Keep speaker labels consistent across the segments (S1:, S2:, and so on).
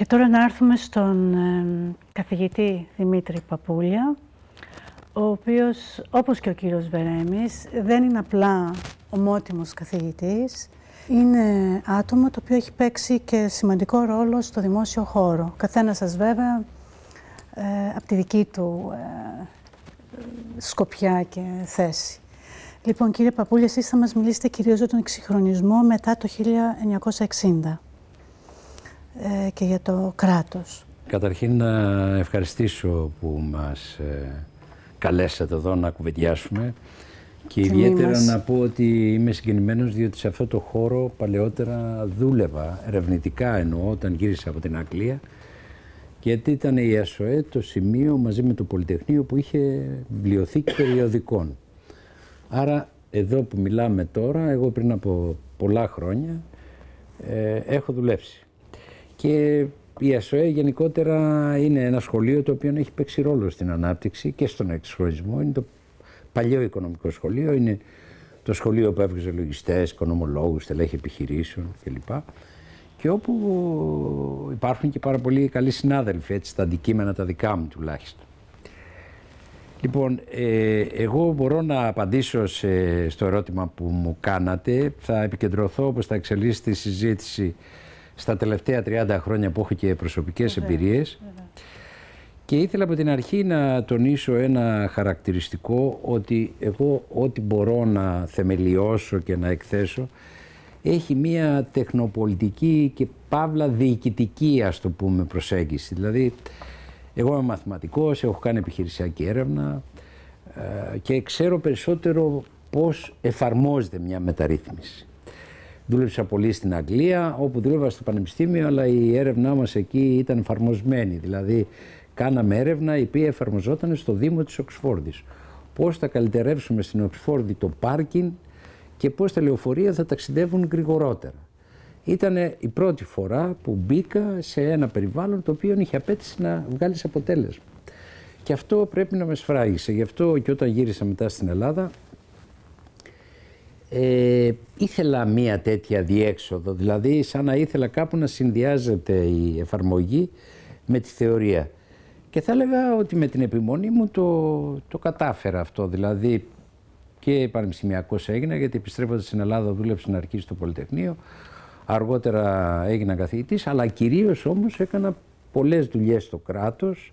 S1: Και τώρα να έρθουμε στον καθηγητή Δημήτρη Παπούλια, ο οποίος, όπως και ο κύριος Βερέμης, δεν είναι απλά ομότιμος καθηγητής, είναι άτομο το οποίο έχει παίξει και σημαντικό ρόλο στο δημόσιο χώρο. Καθένας σας βέβαια ε, από τη δική του ε, σκοπιά και θέση. Λοιπόν, κύριε Παπούλια, εσείς θα μας μιλήσετε κυρίως για τον εξυγχρονισμό μετά το 1960 ε, και για το κράτος.
S2: Καταρχήν να ευχαριστήσω που μας ε, καλέσατε εδώ να κουβεντιάσουμε και ιδιαίτερα να πω ότι είμαι συγκινημένος διότι σε αυτό το χώρο παλαιότερα δούλευα ερευνητικά εννοώ όταν γύρισα από την Αγγλία γιατί ήταν η ΑΣΟΕ το σημείο μαζί με το Πολυτεχνείο που είχε βιβλιοθήκη περιοδικών. Άρα εδώ που μιλάμε τώρα, εγώ πριν από πολλά χρόνια ε, έχω δουλέψει. Και η ΑΣΟΕ γενικότερα είναι ένα σχολείο το οποίο έχει παίξει ρόλο στην ανάπτυξη και στον εξχωρισμό. Είναι το παλιό οικονομικό σχολείο, είναι το σχολείο που έβγαζε λογιστές, οικονομολόγους, τελέχη επιχειρήσεων κλπ. Και όπου υπάρχουν και πάρα πολύ καλοί συνάδελφοι, έτσι, τα αντικείμενα τα δικά μου τουλάχιστον. Λοιπόν, ε, εγώ μπορώ να απαντήσω στο ερώτημα που μου κάνατε. Θα επικεντρωθώ όπως θα εξελίσσει τη συζήτηση στα τελευταία 30 χρόνια που έχω και προσωπικές εμπειρίες. Και ήθελα από την αρχή να τονίσω ένα χαρακτηριστικό ότι εγώ ό,τι μπορώ να θεμελιώσω και να εκθέσω έχει μία τεχνοπολιτική και παύλα διοικητική ας το πούμε προσέγγιση. Δηλαδή εγώ είμαι μαθηματικός, έχω κάνει επιχειρησιακή έρευνα ε, και ξέρω περισσότερο πώς εφαρμόζεται μια μεταρρύθμιση. Δούλεψα πολύ στην Αγγλία, όπου δούλευα στο Πανεπιστήμιο, αλλά η έρευνά μας εκεί ήταν εφαρμοσμένη. Δηλαδή, κάναμε έρευνα η οποία εφαρμοζόταν στο Δήμο της Οξφόρδης. Πώς θα καλυτερεύσουμε στην Οξφόρδη το πάρκινγκ και πώς τα λεωφορεία θα ταξιδεύουν γρηγορότερα. Ήταν η πρώτη φορά που μπήκα σε ένα περιβάλλον το οποίο είχε απέτηση να βγάλει αποτέλεσμα. Και αυτό πρέπει να με σφράγισε. Γι' αυτό και όταν γύρισα μετά στην Ελλάδα ε, ήθελα μία τέτοια διέξοδο, δηλαδή σαν να ήθελα κάπου να συνδυάζεται η εφαρμογή με τη θεωρία. Και θα έλεγα ότι με την επιμονή μου το, το κατάφερα αυτό, δηλαδή και πανεπιστημιακός έγινα γιατί επιστρέφοντας στην Ελλάδα δούλεψα να αρχίσει στο Πολυτεχνείο, αργότερα έγινα καθηγητής, αλλά κυρίως όμως έκανα πολλές δουλειές στο κράτος,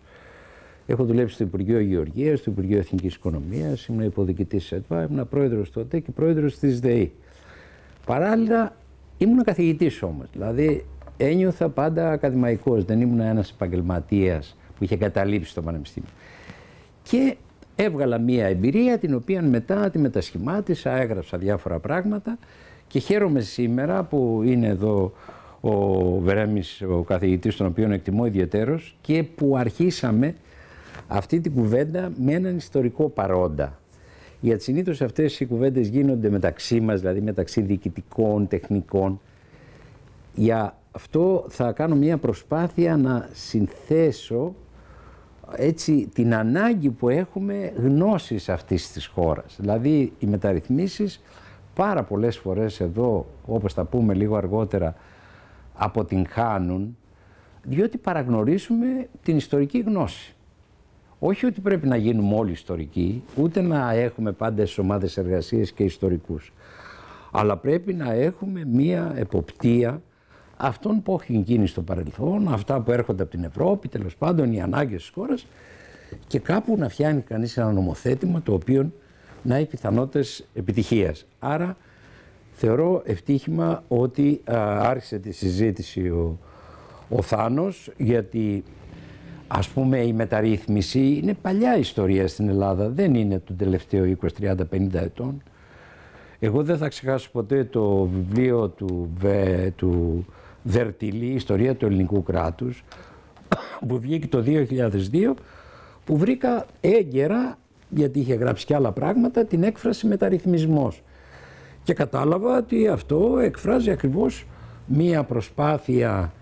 S2: Έχω δουλέψει στο Υπουργείο Γεωργίας, στο Υπουργείο Εθνικής Οικονομίας, ήμουν υποδικητή της ΕΤΒΑ, ήμουν πρόεδρος τότε και πρόεδρος της ΔΕΗ. Παράλληλα, ήμουν καθηγητής όμως. Δηλαδή, ένιωθα πάντα ακαδημαϊκός. Δεν ήμουν ένας επαγγελματίας που είχε καταλήψει το Πανεπιστήμιο. Και έβγαλα μία εμπειρία την οποία μετά τη μετασχημάτισα, έγραψα διάφορα πράγματα και χαίρομαι σήμερα που είναι εδώ ο Βερέμις, ο καθηγητής τον οποίο εκτιμώ ιδιαίτερος και που αρχίσαμε αυτή την κουβέντα με έναν ιστορικό παρόντα. Γιατί συνήθως αυτές οι κουβέντες γίνονται μεταξύ μας, δηλαδή μεταξύ διοικητικών, τεχνικών. Για αυτό θα κάνω μια προσπάθεια να συνθέσω έτσι την ανάγκη που έχουμε γνώσης αυτής της χώρας. Δηλαδή οι μεταρρυθμίσεις πάρα πολλές φορές εδώ, όπως θα πούμε λίγο αργότερα, αποτυγχάνουν, διότι παραγνωρίζουμε την ιστορική γνώση. Όχι ότι πρέπει να γίνουμε όλοι ιστορικοί, ούτε να έχουμε πάντα στις ομάδες εργασίες και ιστορικούς. Αλλά πρέπει να έχουμε μία εποπτεία αυτών που έχει γίνει στο παρελθόν, αυτά που έρχονται από την Ευρώπη, τέλος πάντων οι ανάγκες της χώρας και κάπου να φτιάνει κανείς ένα νομοθέτημα το οποίο να έχει πιθανότητες επιτυχίας. Άρα θεωρώ ευτύχημα ότι άρχισε τη συζήτηση ο, ο Θάνος γιατί Ας πούμε η μεταρρύθμιση είναι παλιά ιστορία στην Ελλάδα, δεν είναι του τελευταίο 20, 30, 50 ετών. Εγώ δεν θα ξεχάσω ποτέ το βιβλίο του, Βε, του Δερτιλή, Ιστορία του Ελληνικού Κράτους, που βγήκε το 2002, που βρήκα έγκαιρα, γιατί είχε γράψει και άλλα πράγματα, την έκφραση μεταρρυθμισμός. Και κατάλαβα ότι αυτό εκφράζει ακριβώς μία προσπάθεια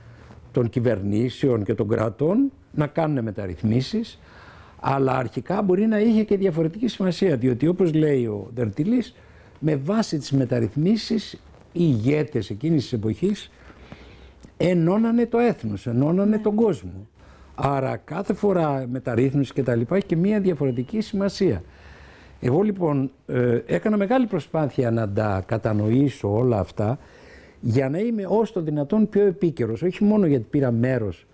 S2: των κυβερνήσεων και των κρατών να κάνουν μεταρρυθμίσεις, αλλά αρχικά μπορεί να είχε και διαφορετική σημασία, διότι όπως λέει ο Δερτιλής, με βάση τις μεταρρυθμίσεις οι ηγέτες εκείνης της εποχής ενώνανε το έθνος, ενώνανε τον κόσμο. Άρα κάθε φορά μεταρρύθμιση και τα λοιπά έχει και μία διαφορετική σημασία. Εγώ λοιπόν ε, έκανα μεγάλη προσπάθεια να τα κατανοήσω όλα αυτά για να είμαι όσο το δυνατόν πιο επίκαιρος. Όχι μόνο γιατί πήρα μέρος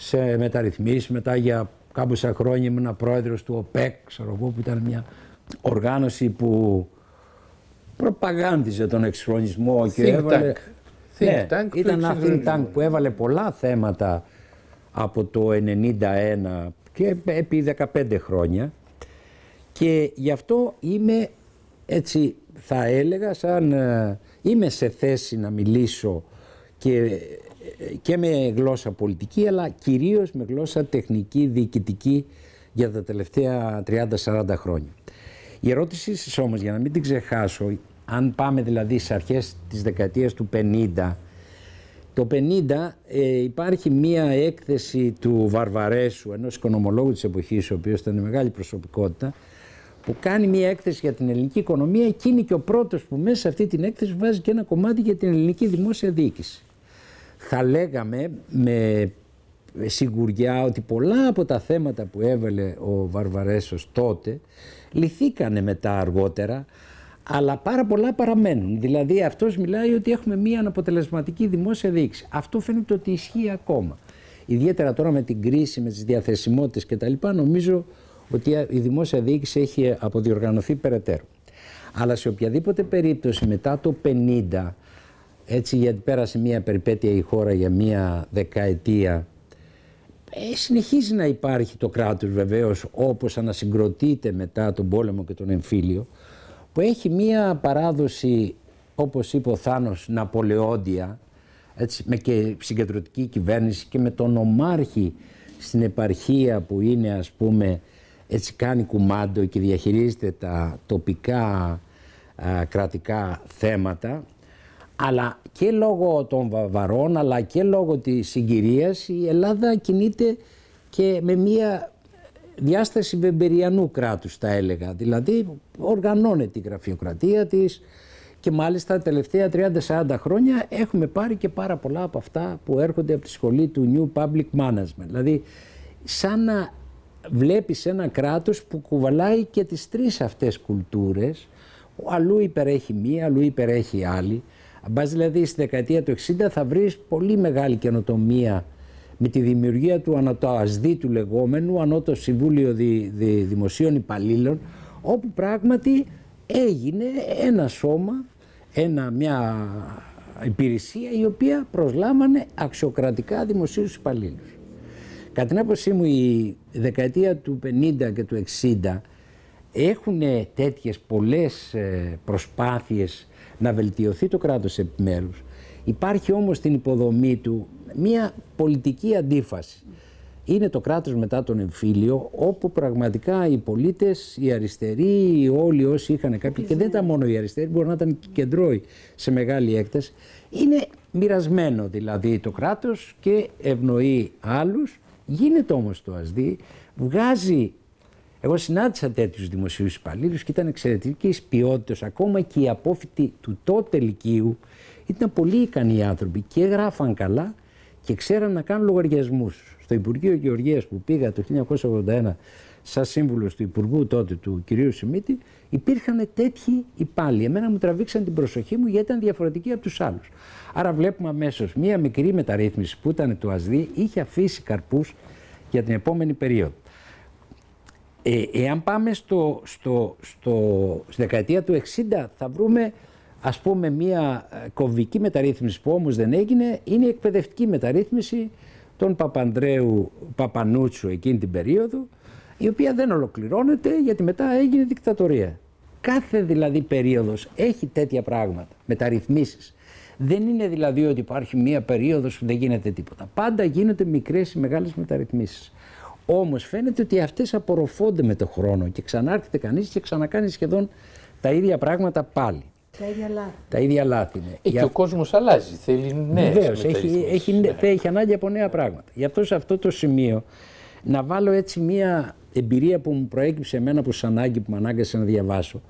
S2: σε μεταρρυθμίσεις, μετά για κάμποσα χρόνια ήμουν πρόεδρος του ΟΠΕΚ, ξέρω εγώ, που ήταν μια οργάνωση που προπαγάνδιζε τον εξχρονισμό και έβαλε...
S3: Think ναι, tank
S2: ήταν ένα think tank που έβαλε πολλά θέματα από το 1991 και επί 15 χρόνια. Και γι' αυτό είμαι έτσι θα έλεγα σαν ε, είμαι σε θέση να μιλήσω και, και με γλώσσα πολιτική αλλά κυρίως με γλώσσα τεχνική, διοικητική για τα τελευταία 30-40 χρόνια. Η ερώτηση όμως για να μην την ξεχάσω, αν πάμε δηλαδή στις αρχές της δεκαετίας του 50 το 50 ε, υπάρχει μία έκθεση του Βαρβαρέσου, ενός οικονομολόγου της εποχής, ο οποίος ήταν μεγάλη προσωπικότητα, που κάνει μία έκθεση για την ελληνική οικονομία. Εκείνη και ο πρώτος που μέσα σε αυτή την έκθεση βάζει και ένα κομμάτι για την ελληνική δημόσια διοίκηση. Θα λέγαμε με σιγουριά ότι πολλά από τα θέματα που έβαλε ο Βαρβαρέσος τότε λυθήκανε μετά αργότερα αλλά πάρα πολλά παραμένουν. Δηλαδή αυτός μιλάει ότι έχουμε μία αναποτελεσματική δημόσια διοίκηση. Αυτό φαίνεται ότι ισχύει ακόμα. Ιδιαίτερα τώρα με την κρίση, με τις διαθεσιμότητες κτλ. Νομίζω ότι η δημόσια διοίκηση έχει αποδιοργανωθεί περαιτέρω. Αλλά σε οποιαδήποτε περίπτωση μετά το 50, έτσι γιατί πέρασε μία περιπέτεια η χώρα για μία δεκαετία, ε, συνεχίζει να υπάρχει το κράτος βεβαίως όπως ανασυγκροτείται μετά τον πόλεμο και τον εμφύλιο, που έχει μία παράδοση, όπως είπε ο Θάνος, Ναπολεόντια, έτσι, με και συγκεντρωτική κυβέρνηση και με τον ομάρχη στην επαρχία που είναι ας πούμε έτσι κάνει κουμάντο και διαχειρίζεται τα τοπικά κρατικά θέματα αλλά και λόγω των βαβαρών αλλά και λόγω της συγκυρίας η Ελλάδα κινείται και με μία διάσταση βεμπεριανού κράτους θα έλεγα. Δηλαδή οργανώνεται η γραφειοκρατία της και μάλιστα τα τελευταία 30-40 χρόνια έχουμε πάρει και πάρα πολλά από αυτά που έρχονται από τη σχολή του New Public Management. Δηλαδή σαν να βλέπεις ένα κράτος που κουβαλάει και τις τρεις αυτές κουλτούρες, αλλού υπερέχει μία, αλλού υπερέχει άλλη. Αν δηλαδή στη δεκαετία του 60 θα βρεις πολύ μεγάλη καινοτομία με τη δημιουργία του ανατοασδί του λεγόμενου Ανώτο Συμβούλιο Δημοσίων Υπαλλήλων όπου πράγματι έγινε ένα σώμα, ένα, μια υπηρεσία η οποία προσλάμβανε αξιοκρατικά δημοσίους υπαλλήλους. Κατά την άποψή μου η δεκαετία του 50 και του 60 έχουν τέτοιες πολλές ε, προσπάθειες να βελτιωθεί το κράτος επιμέρους. Υπάρχει όμως στην υποδομή του μια πολιτική αντίφαση. Είναι το κράτος μετά τον εμφύλιο όπου πραγματικά οι πολίτες, οι αριστεροί, όλοι όσοι είχαν κάποιοι και δεν ήταν μόνο οι αριστεροί, μπορεί να ήταν και κεντρώοι σε μεγάλη έκταση, είναι μοιρασμένο δηλαδή το κράτος και ευνοεί άλλους Γίνεται όμως το ΑΣΔΗ, βγάζει. Εγώ συνάντησα τέτοιους δημοσίους υπαλλήλους και ήταν εξαιρετικής ποιότητας. Ακόμα και οι απόφοιτοι του τότε Λυκείου ήταν πολύ ικανοί άνθρωποι και γράφαν καλά και ξέραν να κάνουν λογαριασμούς. Στο Υπουργείο Γεωργίας που πήγα το 1981 σαν σύμβουλος του Υπουργού τότε του κυρίου Σιμίτη, υπήρχαν τέτοιοι υπάλληλοι. Εμένα μου τραβήξαν την προσοχή μου γιατί ήταν διαφορετικοί από τους άλλους. Άρα βλέπουμε αμέσως μία μικρή μεταρρύθμιση που ήταν το ΑΣΔΗ είχε αφήσει καρπούς για την επόμενη περίοδο. Ε, εάν πάμε στο, στο, στο, στη δεκαετία του 60 θα βρούμε ας πούμε μία ε, κομβική μεταρρύθμιση που όμως δεν έγινε είναι η εκπαιδευτική μεταρρύθμιση των Παπανδρέου Παπανούτσου εκείνη την περίοδο η οποία δεν ολοκληρώνεται γιατί μετά έγινε δικτατορία. Κάθε δηλαδή περίοδος έχει τέτοια πράγματα, μεταρρυθμίσεις. Δεν είναι δηλαδή ότι υπάρχει μία περίοδος που δεν γίνεται τίποτα. Πάντα γίνονται μικρές ή μεγάλες μεταρρυθμίσεις. Όμως φαίνεται ότι αυτές απορροφώνται με το χρόνο και ξανάρχεται κανείς και ξανακάνει σχεδόν τα ίδια πράγματα πάλι.
S1: Τα ίδια λάθη.
S2: Τα ίδια λάθη είναι.
S3: Ε, και ο κόσμος αλλάζει, θέλει νέες
S2: Βεβαίως, έχει, έχει, ναι. έχει ανάγκη από νέα πράγματα. Γι' αυτό σε αυτό το σημείο να βάλω έτσι μία εμπειρία που μου προέκυψε εμένα από ανάγκη που με ανάγκασε να διαβάσω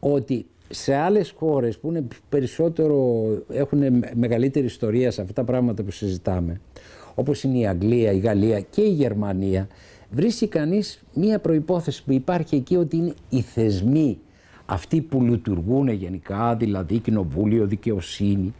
S2: ότι σε άλλες χώρες που είναι περισσότερο, έχουν μεγαλύτερη ιστορία σε αυτά τα πράγματα που συζητάμε, όπως είναι η Αγγλία, η Γαλλία και η Γερμανία, βρίσκει κανείς μία προϋπόθεση που υπάρχει εκεί ότι είναι οι θεσμοί αυτοί που λειτουργούν γενικά, δηλαδή κοινοβούλιο, δικαιοσύνη,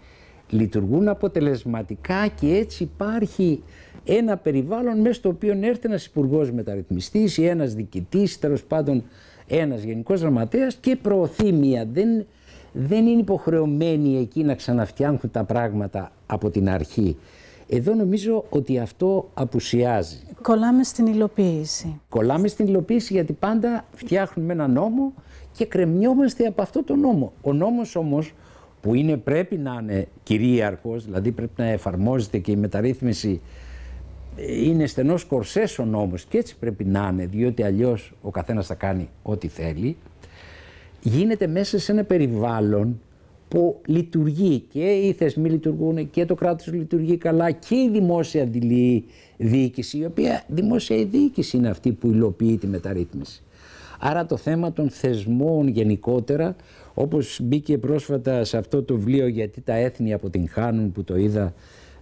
S2: λειτουργούν αποτελεσματικά και έτσι υπάρχει ένα περιβάλλον μέσα στο οποίο έρθει ένας υπουργός μεταρρυθμιστής ή ένας διοικητής, τέλος πάντων ένας γενικός γραμματέας και προωθεί μία. Δεν, δεν είναι υποχρεωμένοι εκεί να ξαναφτιάχνουν τα πράγματα από την αρχή. Εδώ νομίζω ότι αυτό απουσιάζει.
S1: Κολλάμε στην υλοποίηση.
S2: Κολλάμε στην υλοποίηση γιατί πάντα φτιάχνουμε ένα νόμο και κρεμιόμαστε από αυτό το νόμο. Ο νόμος όμως που είναι, πρέπει να είναι κυρίαρχος, δηλαδή πρέπει να εφαρμόζεται και η μεταρρύθμιση είναι στενός κορσές ο νόμος και έτσι πρέπει να είναι, διότι αλλιώς ο καθένας θα κάνει ό,τι θέλει, γίνεται μέσα σε ένα περιβάλλον που λειτουργεί και οι θεσμοί λειτουργούν και το κράτος λειτουργεί καλά και η δημόσια διοίκηση, η οποία δημόσια διοίκηση είναι αυτή που υλοποιεί τη μεταρρύθμιση. Άρα το θέμα των θεσμών γενικότερα, όπως μπήκε πρόσφατα σε αυτό το βιβλίο «Γιατί τα έθνη αποτυγχάνουν» που το είδα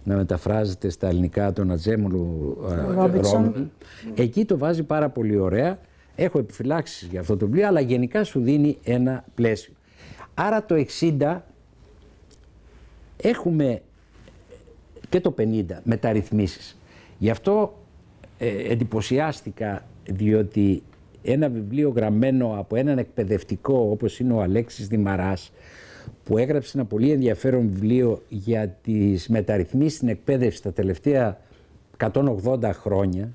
S2: να μεταφράζεται στα ελληνικά τον Ατζέμουλου Ρόμπινσον, εκεί το βάζει πάρα πολύ ωραία. Έχω επιφυλάξεις για αυτό το βιβλίο, αλλά γενικά σου δίνει ένα πλαίσιο. Άρα το 60 έχουμε και το 50 μεταρρυθμίσεις. Γι' αυτό ε, εντυπωσιάστηκα διότι ένα βιβλίο γραμμένο από έναν εκπαιδευτικό όπως είναι ο Αλέξης Δημαράς που έγραψε ένα πολύ ενδιαφέρον βιβλίο για τις μεταρρυθμίσεις στην εκπαίδευση τα τελευταία 180 χρόνια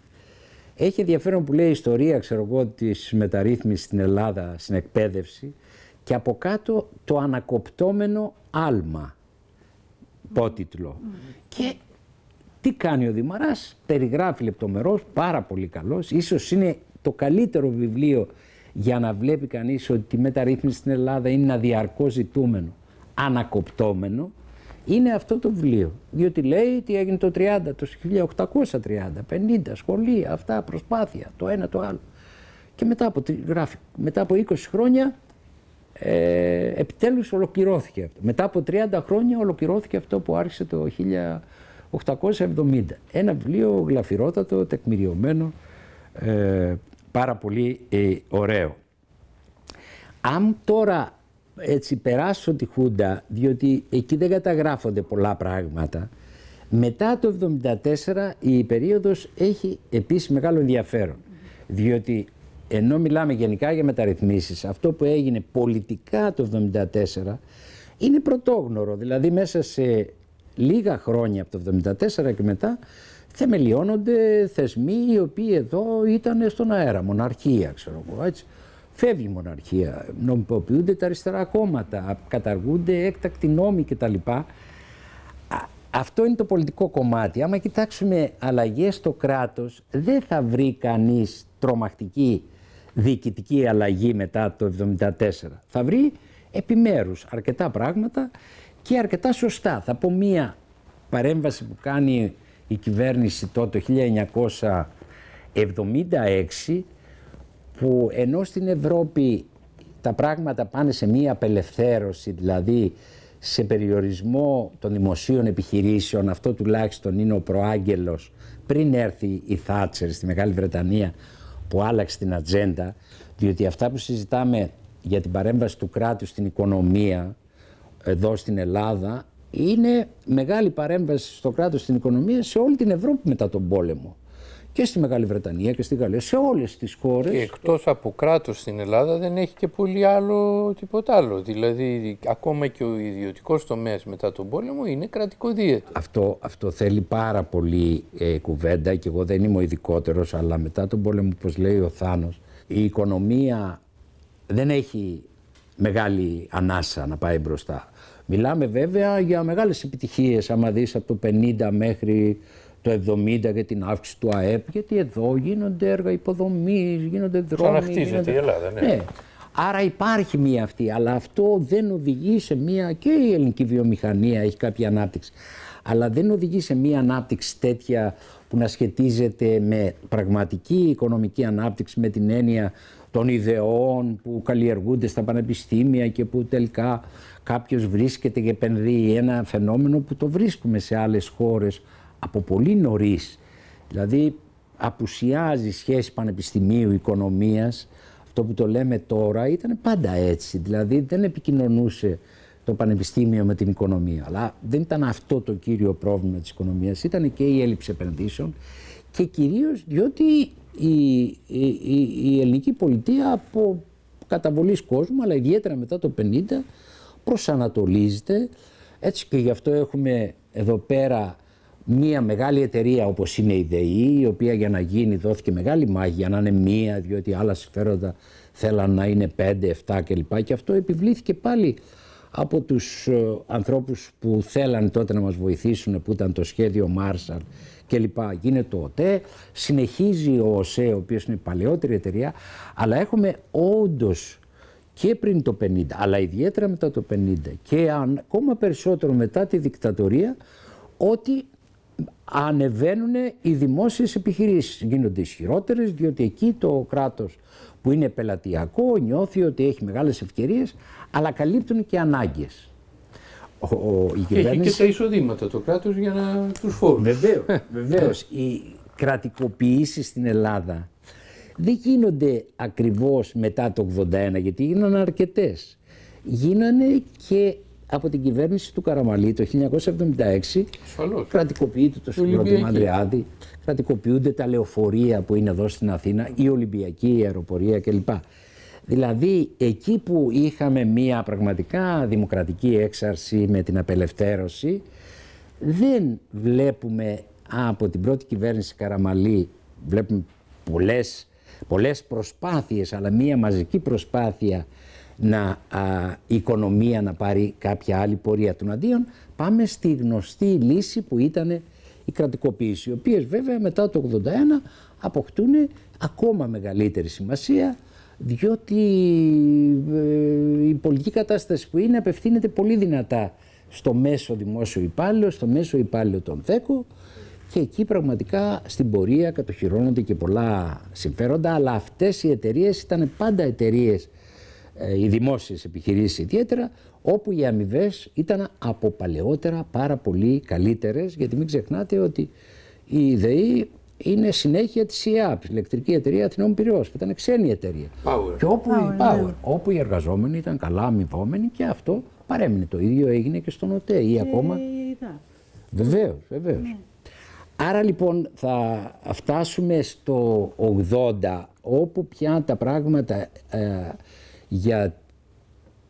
S2: έχει ενδιαφέρον που λέει ιστορία ξέρω εγώ της μεταρρύθμισης στην Ελλάδα στην εκπαίδευση και από κάτω το ανακοπτόμενο άλμα. Πότιτλο. Και τι κάνει ο Δημαράς, περιγράφει λεπτομερώς, πάρα πολύ καλός, ίσως είναι το καλύτερο βιβλίο για να βλέπει κανείς ότι η μεταρρύθμιση στην Ελλάδα είναι ένα διαρκώς ζητούμενο, ανακοπτόμενο, είναι αυτό το βιβλίο. Διότι λέει τι έγινε το 30, το 1830, 50, σχολεία, αυτά, προσπάθεια, το ένα το άλλο. Και μετά από, γράφει, μετά από 20 χρόνια ε, επιτέλους ολοκληρώθηκε αυτό. Μετά από 30 χρόνια ολοκληρώθηκε αυτό που άρχισε το 1870. Ένα βιβλίο γλαφυρότατο, τεκμηριωμένο, ε, πάρα πολύ ε, ωραίο. Αν τώρα έτσι περάσω τη Χούντα, διότι εκεί δεν καταγράφονται πολλά πράγματα, μετά το 1974 η περίοδος έχει επίσης μεγάλο ενδιαφέρον, διότι ενώ μιλάμε γενικά για μεταρρυθμίσεις, αυτό που έγινε πολιτικά το 1974 είναι πρωτόγνωρο, δηλαδή μέσα σε λίγα χρόνια από το 1974 και μετά θεμελιώνονται θεσμοί οι οποίοι εδώ ήταν στον αέρα, μοναρχία ξέρω εγώ έτσι. Φεύγει η μοναρχία, νομιμοποιούνται τα αριστερά κόμματα, καταργούνται έκτακτοι νόμοι κτλ. Αυτό είναι το πολιτικό κομμάτι. Άμα κοιτάξουμε αλλαγές στο κράτος, δεν θα βρει κανείς τρομακτική διοικητική αλλαγή μετά το 1974. Θα βρει επιμέρους αρκετά πράγματα και αρκετά σωστά. Θα πω μία παρέμβαση που κάνει η κυβέρνηση τότε το 1976 που ενώ στην Ευρώπη τα πράγματα πάνε σε μία απελευθέρωση, δηλαδή σε περιορισμό των δημοσίων επιχειρήσεων, αυτό τουλάχιστον είναι ο προάγγελος πριν έρθει η Θάτσερ στη Μεγάλη Βρετανία που άλλαξε την ατζέντα, διότι αυτά που συζητάμε για την παρέμβαση του κράτους στην οικονομία εδώ στην Ελλάδα είναι μεγάλη παρέμβαση στο κράτος στην οικονομία σε όλη την Ευρώπη μετά τον πόλεμο. Και στη Μεγάλη Βρετανία και στη Γαλλία, σε όλες τις χώρες.
S3: Και εκτός από κράτος στην Ελλάδα δεν έχει και πολύ άλλο τίποτα άλλο. Δηλαδή ακόμα και ο ιδιωτικός τομέας μετά τον πόλεμο είναι κρατικό δίαιτο.
S2: Αυτό, αυτό θέλει πάρα πολύ ε, κουβέντα και εγώ δεν είμαι ο ειδικότερος, αλλά μετά τον πόλεμο, όπως λέει ο Θάνος, η οικονομία δεν έχει μεγάλη ανάσα να πάει μπροστά. Μιλάμε βέβαια για μεγάλες επιτυχίες, άμα δεις από το 50 μέχρι το 70 και την αύξηση του ΑΕΠ, γιατί εδώ γίνονται έργα υποδομής, γίνονται δρόμοι.
S3: Ξαναχτίζεται γίνονται... η Ελλάδα, ναι. ναι.
S2: Άρα υπάρχει μία αυτή, αλλά αυτό δεν οδηγεί σε μία, και η ελληνική βιομηχανία έχει κάποια ανάπτυξη, αλλά δεν οδηγεί σε μία ανάπτυξη τέτοια που να σχετίζεται με πραγματική οικονομική ανάπτυξη με την έννοια των ιδεών που καλλιεργούνται στα πανεπιστήμια και που τελικά κάποιος βρίσκεται και επενδύει ένα φαινόμενο που το βρίσκουμε σε άλλες χώρες από πολύ νωρίς. Δηλαδή απουσιάζει σχέση πανεπιστημίου, οικονομίας. Αυτό που το λέμε τώρα ήταν πάντα έτσι. Δηλαδή δεν επικοινωνούσε το πανεπιστήμιο με την οικονομία. Αλλά δεν ήταν αυτό το κύριο πρόβλημα της οικονομίας. Ήταν και η έλλειψη επενδύσεων και κυρίως διότι η, η, η ελληνική πολιτεία από καταβολής κόσμου, αλλά ιδιαίτερα μετά το 50, προσανατολίζεται. Έτσι και γι' αυτό έχουμε εδώ πέρα μία μεγάλη εταιρεία όπως είναι η ΔΕΗ, η οποία για να γίνει δόθηκε μεγάλη μάχη για να είναι μία, διότι άλλα συμφέροντα θέλαν να είναι πέντε, εφτά κλπ. Και αυτό επιβλήθηκε πάλι από τους ε, ανθρώπους που θέλαν τότε να μας βοηθήσουν, που ήταν το σχέδιο Μάρσαλ κλπ. Γίνεται το ΟΤΕ, συνεχίζει ο ΟΣΕ, ο οποίος είναι παλαιότερη εταιρεία, αλλά έχουμε όντως και πριν το 50, αλλά ιδιαίτερα μετά το 50 και ακόμα περισσότερο μετά τη δικτατορία, ότι ανεβαίνουν οι δημόσιες επιχειρήσεις. Γίνονται ισχυρότερες διότι εκεί το κράτος που είναι πελατειακό νιώθει ότι έχει μεγάλες ευκαιρίες αλλά καλύπτουν και ανάγκες.
S3: Ο, ο, η κυβέρνηση... Έχει και τα εισοδήματα το κράτος για να τους φόρους.
S2: Βεβαίως, βεβαίως. οι κρατικοποιήσεις στην Ελλάδα δεν γίνονται ακριβώς μετά το 81 γιατί γίνανε αρκετές. Γίνανε και από την κυβέρνηση του Καραμαλή το 1976 κρατικοποιείται το συγκρότημα Ανδριάδη, κρατικοποιούνται τα λεωφορεία που είναι εδώ στην Αθήνα, η Ολυμπιακή η αεροπορία κλπ. Δηλαδή εκεί που είχαμε μία πραγματικά δημοκρατική έξαρση με την απελευθέρωση δεν βλέπουμε από την πρώτη κυβέρνηση Καραμαλή βλέπουμε πολλές, πολλές προσπάθειες αλλά μία μαζική προσπάθεια να η οικονομία να πάρει κάποια άλλη πορεία των αντίον, πάμε στη γνωστή λύση που ήταν η κρατικοποίηση, οι οποίες βέβαια μετά το 81 αποκτούν ακόμα μεγαλύτερη σημασία διότι ε, η πολιτική κατάσταση που είναι απευθύνεται πολύ δυνατά στο μέσο δημόσιο υπάλληλο, στο μέσο υπάλληλο των ΔΕΚΟ και εκεί πραγματικά στην πορεία κατοχυρώνονται και πολλά συμφέροντα αλλά αυτές οι εταιρείες ήταν πάντα εταιρείες ε, οι δημόσιες επιχειρήσεις ιδιαίτερα, όπου οι αμοιβές ήταν από παλαιότερα πάρα πολύ καλύτερες, γιατί μην ξεχνάτε ότι η ΔΕΗ είναι συνέχεια της ΙΑΠ, ηλεκτρική εταιρεία Αθηνών Πυραιός, που ήταν ξένη εταιρεία.
S3: Power.
S2: Και όπου, Power, Power, ναι. όπου οι εργαζόμενοι ήταν καλά αμοιβόμενοι και αυτό παρέμεινε. Το ίδιο έγινε και στον ΟΤΕ ή ακόμα... Βεβαίως, βεβαίως. Ναι. Άρα λοιπόν θα φτάσουμε στο 80 όπου πια τα πράγματα ε, για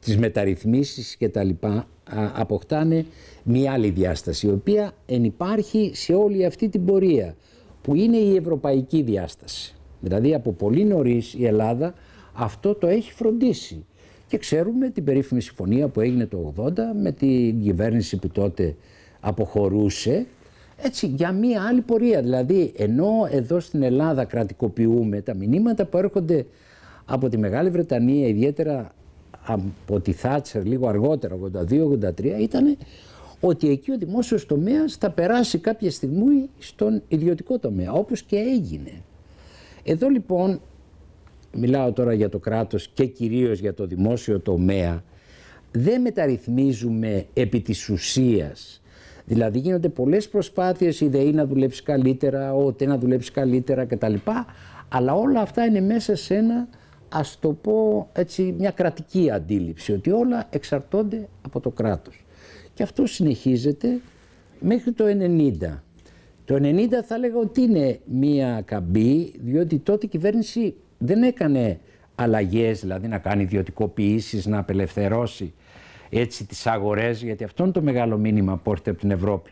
S2: τις μεταρρυθμίσεις και τα λοιπά αποκτάνε μια άλλη διάσταση η οποία ενυπάρχει σε όλη αυτή την πορεία που είναι η ευρωπαϊκή διάσταση. Δηλαδή από πολύ νωρίς η Ελλάδα αυτό το έχει φροντίσει και ξέρουμε την περίφημη συμφωνία που έγινε το 80 με την κυβέρνηση που τότε αποχωρούσε έτσι για μία άλλη πορεία. Δηλαδή ενώ εδώ στην Ελλάδα κρατικοποιούμε τα μηνύματα που έρχονται από τη Μεγάλη Βρετανία, ιδιαίτερα από τη Θάτσερ λίγο αργότερα, 82-83, ήταν ότι εκεί ο δημόσιος τομέας θα περάσει κάποια στιγμή στον ιδιωτικό τομέα, όπως και έγινε. Εδώ λοιπόν, μιλάω τώρα για το κράτος και κυρίως για το δημόσιο τομέα, δεν μεταρρυθμίζουμε επί της ουσίας. Δηλαδή γίνονται πολλές προσπάθειες, η ΔΕΗ να δουλέψει καλύτερα, ο ΤΕ να δουλέψει καλύτερα κτλ. Αλλά όλα αυτά είναι μέσα σε ένα ας το πω έτσι μια κρατική αντίληψη ότι όλα εξαρτώνται από το κράτος. Και αυτό συνεχίζεται μέχρι το 90. Το 90 θα έλεγα ότι είναι μία καμπή διότι τότε η κυβέρνηση δεν έκανε αλλαγές, δηλαδή να κάνει ιδιωτικοποιήσεις, να απελευθερώσει έτσι τις αγορές, γιατί αυτό είναι το μεγάλο μήνυμα που έρχεται από την Ευρώπη.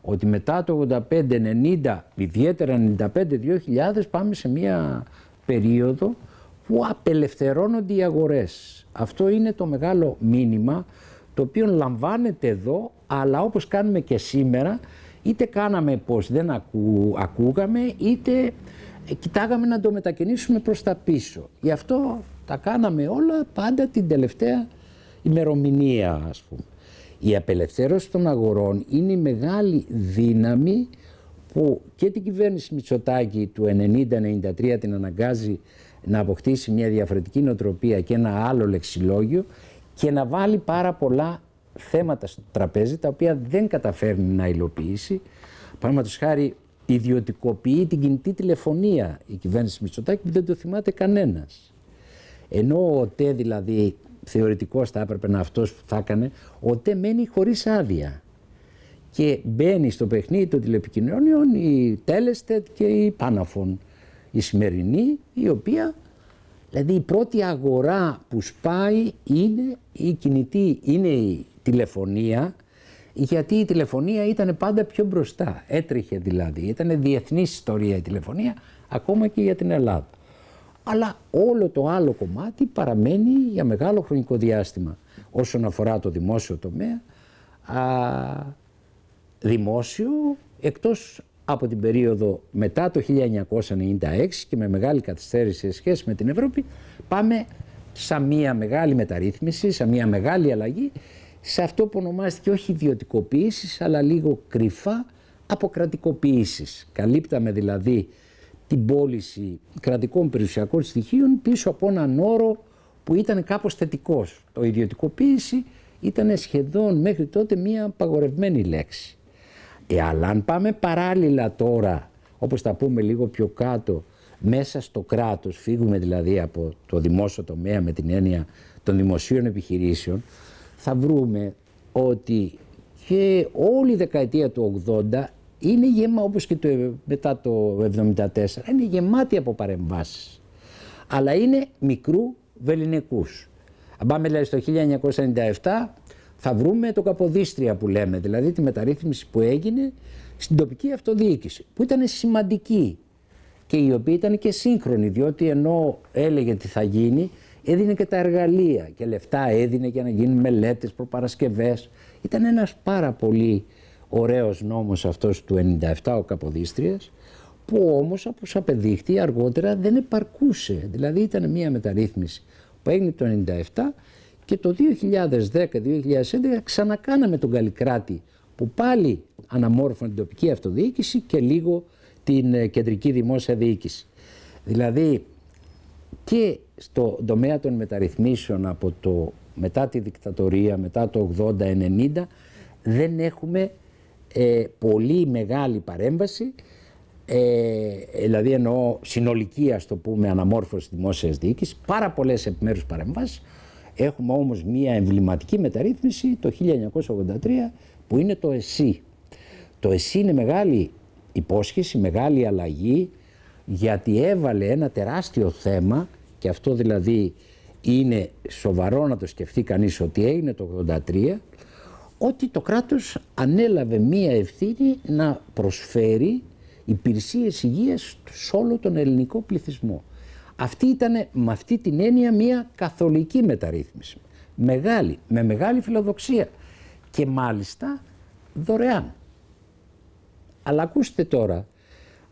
S2: Ότι μετά το 85-90, ιδιαίτερα 95-2000 πάμε σε μία περίοδο που απελευθερώνονται οι αγορές. Αυτό είναι το μεγάλο μήνυμα το οποίο λαμβάνεται εδώ αλλά όπως κάνουμε και σήμερα είτε κάναμε πως δεν ακού, ακούγαμε είτε κοιτάγαμε να το μετακινήσουμε προς τα πίσω. Γι' αυτό τα κάναμε όλα πάντα την τελευταία ημερομηνία ας πούμε. Η απελευθέρωση των αγορών είναι η μεγάλη δύναμη που και την κυβέρνηση Μητσοτάκη του 90-93 την αναγκάζει να αποκτήσει μια διαφορετική νοοτροπία και ένα άλλο λεξιλόγιο και να βάλει πάρα πολλά θέματα στο τραπέζι τα οποία δεν καταφέρνει να υλοποιήσει. Παραδείγματος χάρη ιδιωτικοποιεί την κινητή τηλεφωνία η κυβέρνηση Μητσοτάκη που δεν το θυμάται κανένας. Ενώ ο ΤΕ δηλαδή θεωρητικός θα έπρεπε να αυτός που θα έκανε, ο ΤΕ μένει χωρίς άδεια. Και μπαίνει στο παιχνίδι των τηλεπικοινωνιών η Τέλεστετ και η Πάναφων. Η σημερινή, η οποία, δηλαδή η πρώτη αγορά που σπάει είναι η κινητή, είναι η τηλεφωνία, γιατί η τηλεφωνία ήταν πάντα πιο μπροστά. Έτρεχε δηλαδή. Ήταν διεθνής ιστορία η τηλεφωνία, ακόμα και για την Ελλάδα αλλά όλο το άλλο κομμάτι παραμένει για μεγάλο χρονικό διάστημα όσον αφορά το δημόσιο τομέα α, δημόσιο εκτός από την περίοδο μετά το 1996 και με μεγάλη καθυστέρηση σε σχέση με την Ευρώπη πάμε σαν μια μεγάλη μεταρρύθμιση, σαν μια μεγάλη αλλαγή σε αυτό που ονομάστηκε όχι ιδιωτικοποίησης, αλλά λίγο κρυφά αποκρατικοποίησης. Καλύπταμε δηλαδή την πώληση κρατικών περιουσιακών στοιχείων πίσω από έναν όρο που ήταν κάπως θετικός. Το ιδιωτικοποίηση ήταν σχεδόν μέχρι τότε μία απαγορευμένη λέξη. Ε, αλλά αν πάμε παράλληλα τώρα, όπως θα πούμε λίγο πιο κάτω, μέσα στο κράτος, φύγουμε δηλαδή από το δημόσιο τομέα με την έννοια των δημοσίων επιχειρήσεων, θα βρούμε ότι και όλη η δεκαετία του 80 είναι γεμά, όπως και το, μετά το 1974, είναι γεμάτη από παρεμβάσεις. Αλλά είναι μικρού βεληνικούς. Αν πάμε δηλαδή στο 1997 θα βρούμε το Καποδίστρια που λέμε, δηλαδή τη μεταρρύθμιση που έγινε στην τοπική αυτοδιοίκηση, που ήταν σημαντική και η οποία ήταν και σύγχρονη, διότι ενώ έλεγε τι θα γίνει, έδινε και τα εργαλεία και λεφτά έδινε για να γίνουν μελέτες, προπαρασκευές. Ήταν ένας πάρα πολύ ωραίος νόμος αυτός του 97 ο Καποδίστριας που όμως όπως απεδείχθη αργότερα δεν επαρκούσε. Δηλαδή ήταν μια μεταρρύθμιση που έγινε το 97 και το 2010-2011 ξανακάναμε τον Καλλικράτη που πάλι αναμόρφωνε την τοπική αυτοδιοίκηση και λίγο την ε, κεντρική δημόσια διοίκηση. Δηλαδή και στο τομέα των μεταρρυθμίσεων από το μετά τη δικτατορία, μετά το 80-90 δεν έχουμε ε, πολύ μεγάλη παρέμβαση, ε, δηλαδή εννοώ συνολική ας το πούμε αναμόρφωση δημόσιας διοίκησης, πάρα πολλές επιμέρους παρεμβάσεις. Έχουμε όμως μία εμβληματική μεταρρύθμιση το 1983 που είναι το ΕΣΥ. Το ΕΣΥ είναι μεγάλη υπόσχεση, μεγάλη αλλαγή γιατί έβαλε ένα τεράστιο θέμα και αυτό δηλαδή είναι σοβαρό να το σκεφτεί κανείς ότι έγινε το 1983 ότι το κράτος ανέλαβε μία ευθύνη να προσφέρει υπηρεσίες υγείας σε όλο τον ελληνικό πληθυσμό. Αυτή ήταν με αυτή την έννοια μία καθολική μεταρρύθμιση. Μεγάλη, με μεγάλη φιλοδοξία και μάλιστα δωρεάν. Αλλά ακούστε τώρα,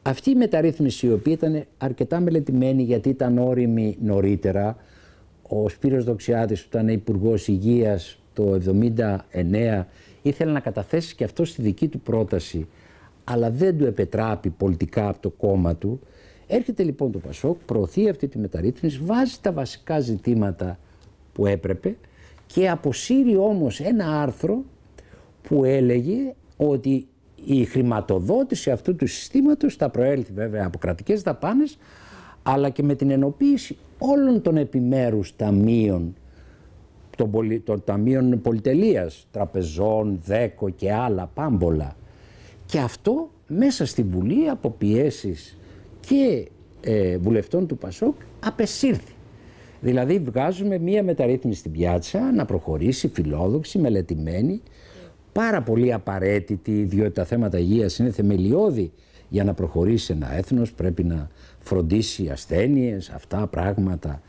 S2: αυτή η μεταρρύθμιση η οποία ήταν αρκετά μελετημένη γιατί ήταν όριμη νωρίτερα, ο Σπύρος Δοξιάδης που ήταν υπουργός Υγείας το 79 ήθελε να καταθέσει και αυτό στη δική του πρόταση αλλά δεν του επετράπει πολιτικά από το κόμμα του. Έρχεται λοιπόν το Πασόκ, προωθεί αυτή τη μεταρρύθμιση, βάζει τα βασικά ζητήματα που έπρεπε και αποσύρει όμως ένα άρθρο που έλεγε ότι η χρηματοδότηση αυτού του συστήματος θα προέλθει βέβαια από κρατικές δαπάνες αλλά και με την ενοποίηση όλων των επιμέρους ταμείων των, πολι... των ταμείων πολυτελείας, τραπεζών, δέκο και άλλα πάμπολα. Και αυτό μέσα στη Βουλή από πιέσεις και ε, βουλευτών του Πασόκ απεσύρθη. Δηλαδή βγάζουμε μία μεταρρύθμιση στην πιάτσα να προχωρήσει φιλόδοξη, μελετημένη, πάρα πολύ απαραίτητη διότι τα θέματα υγείας είναι θεμελιώδη για να προχωρήσει ένα έθνος, πρέπει να φροντίσει ασθένειες, αυτά πράγματα,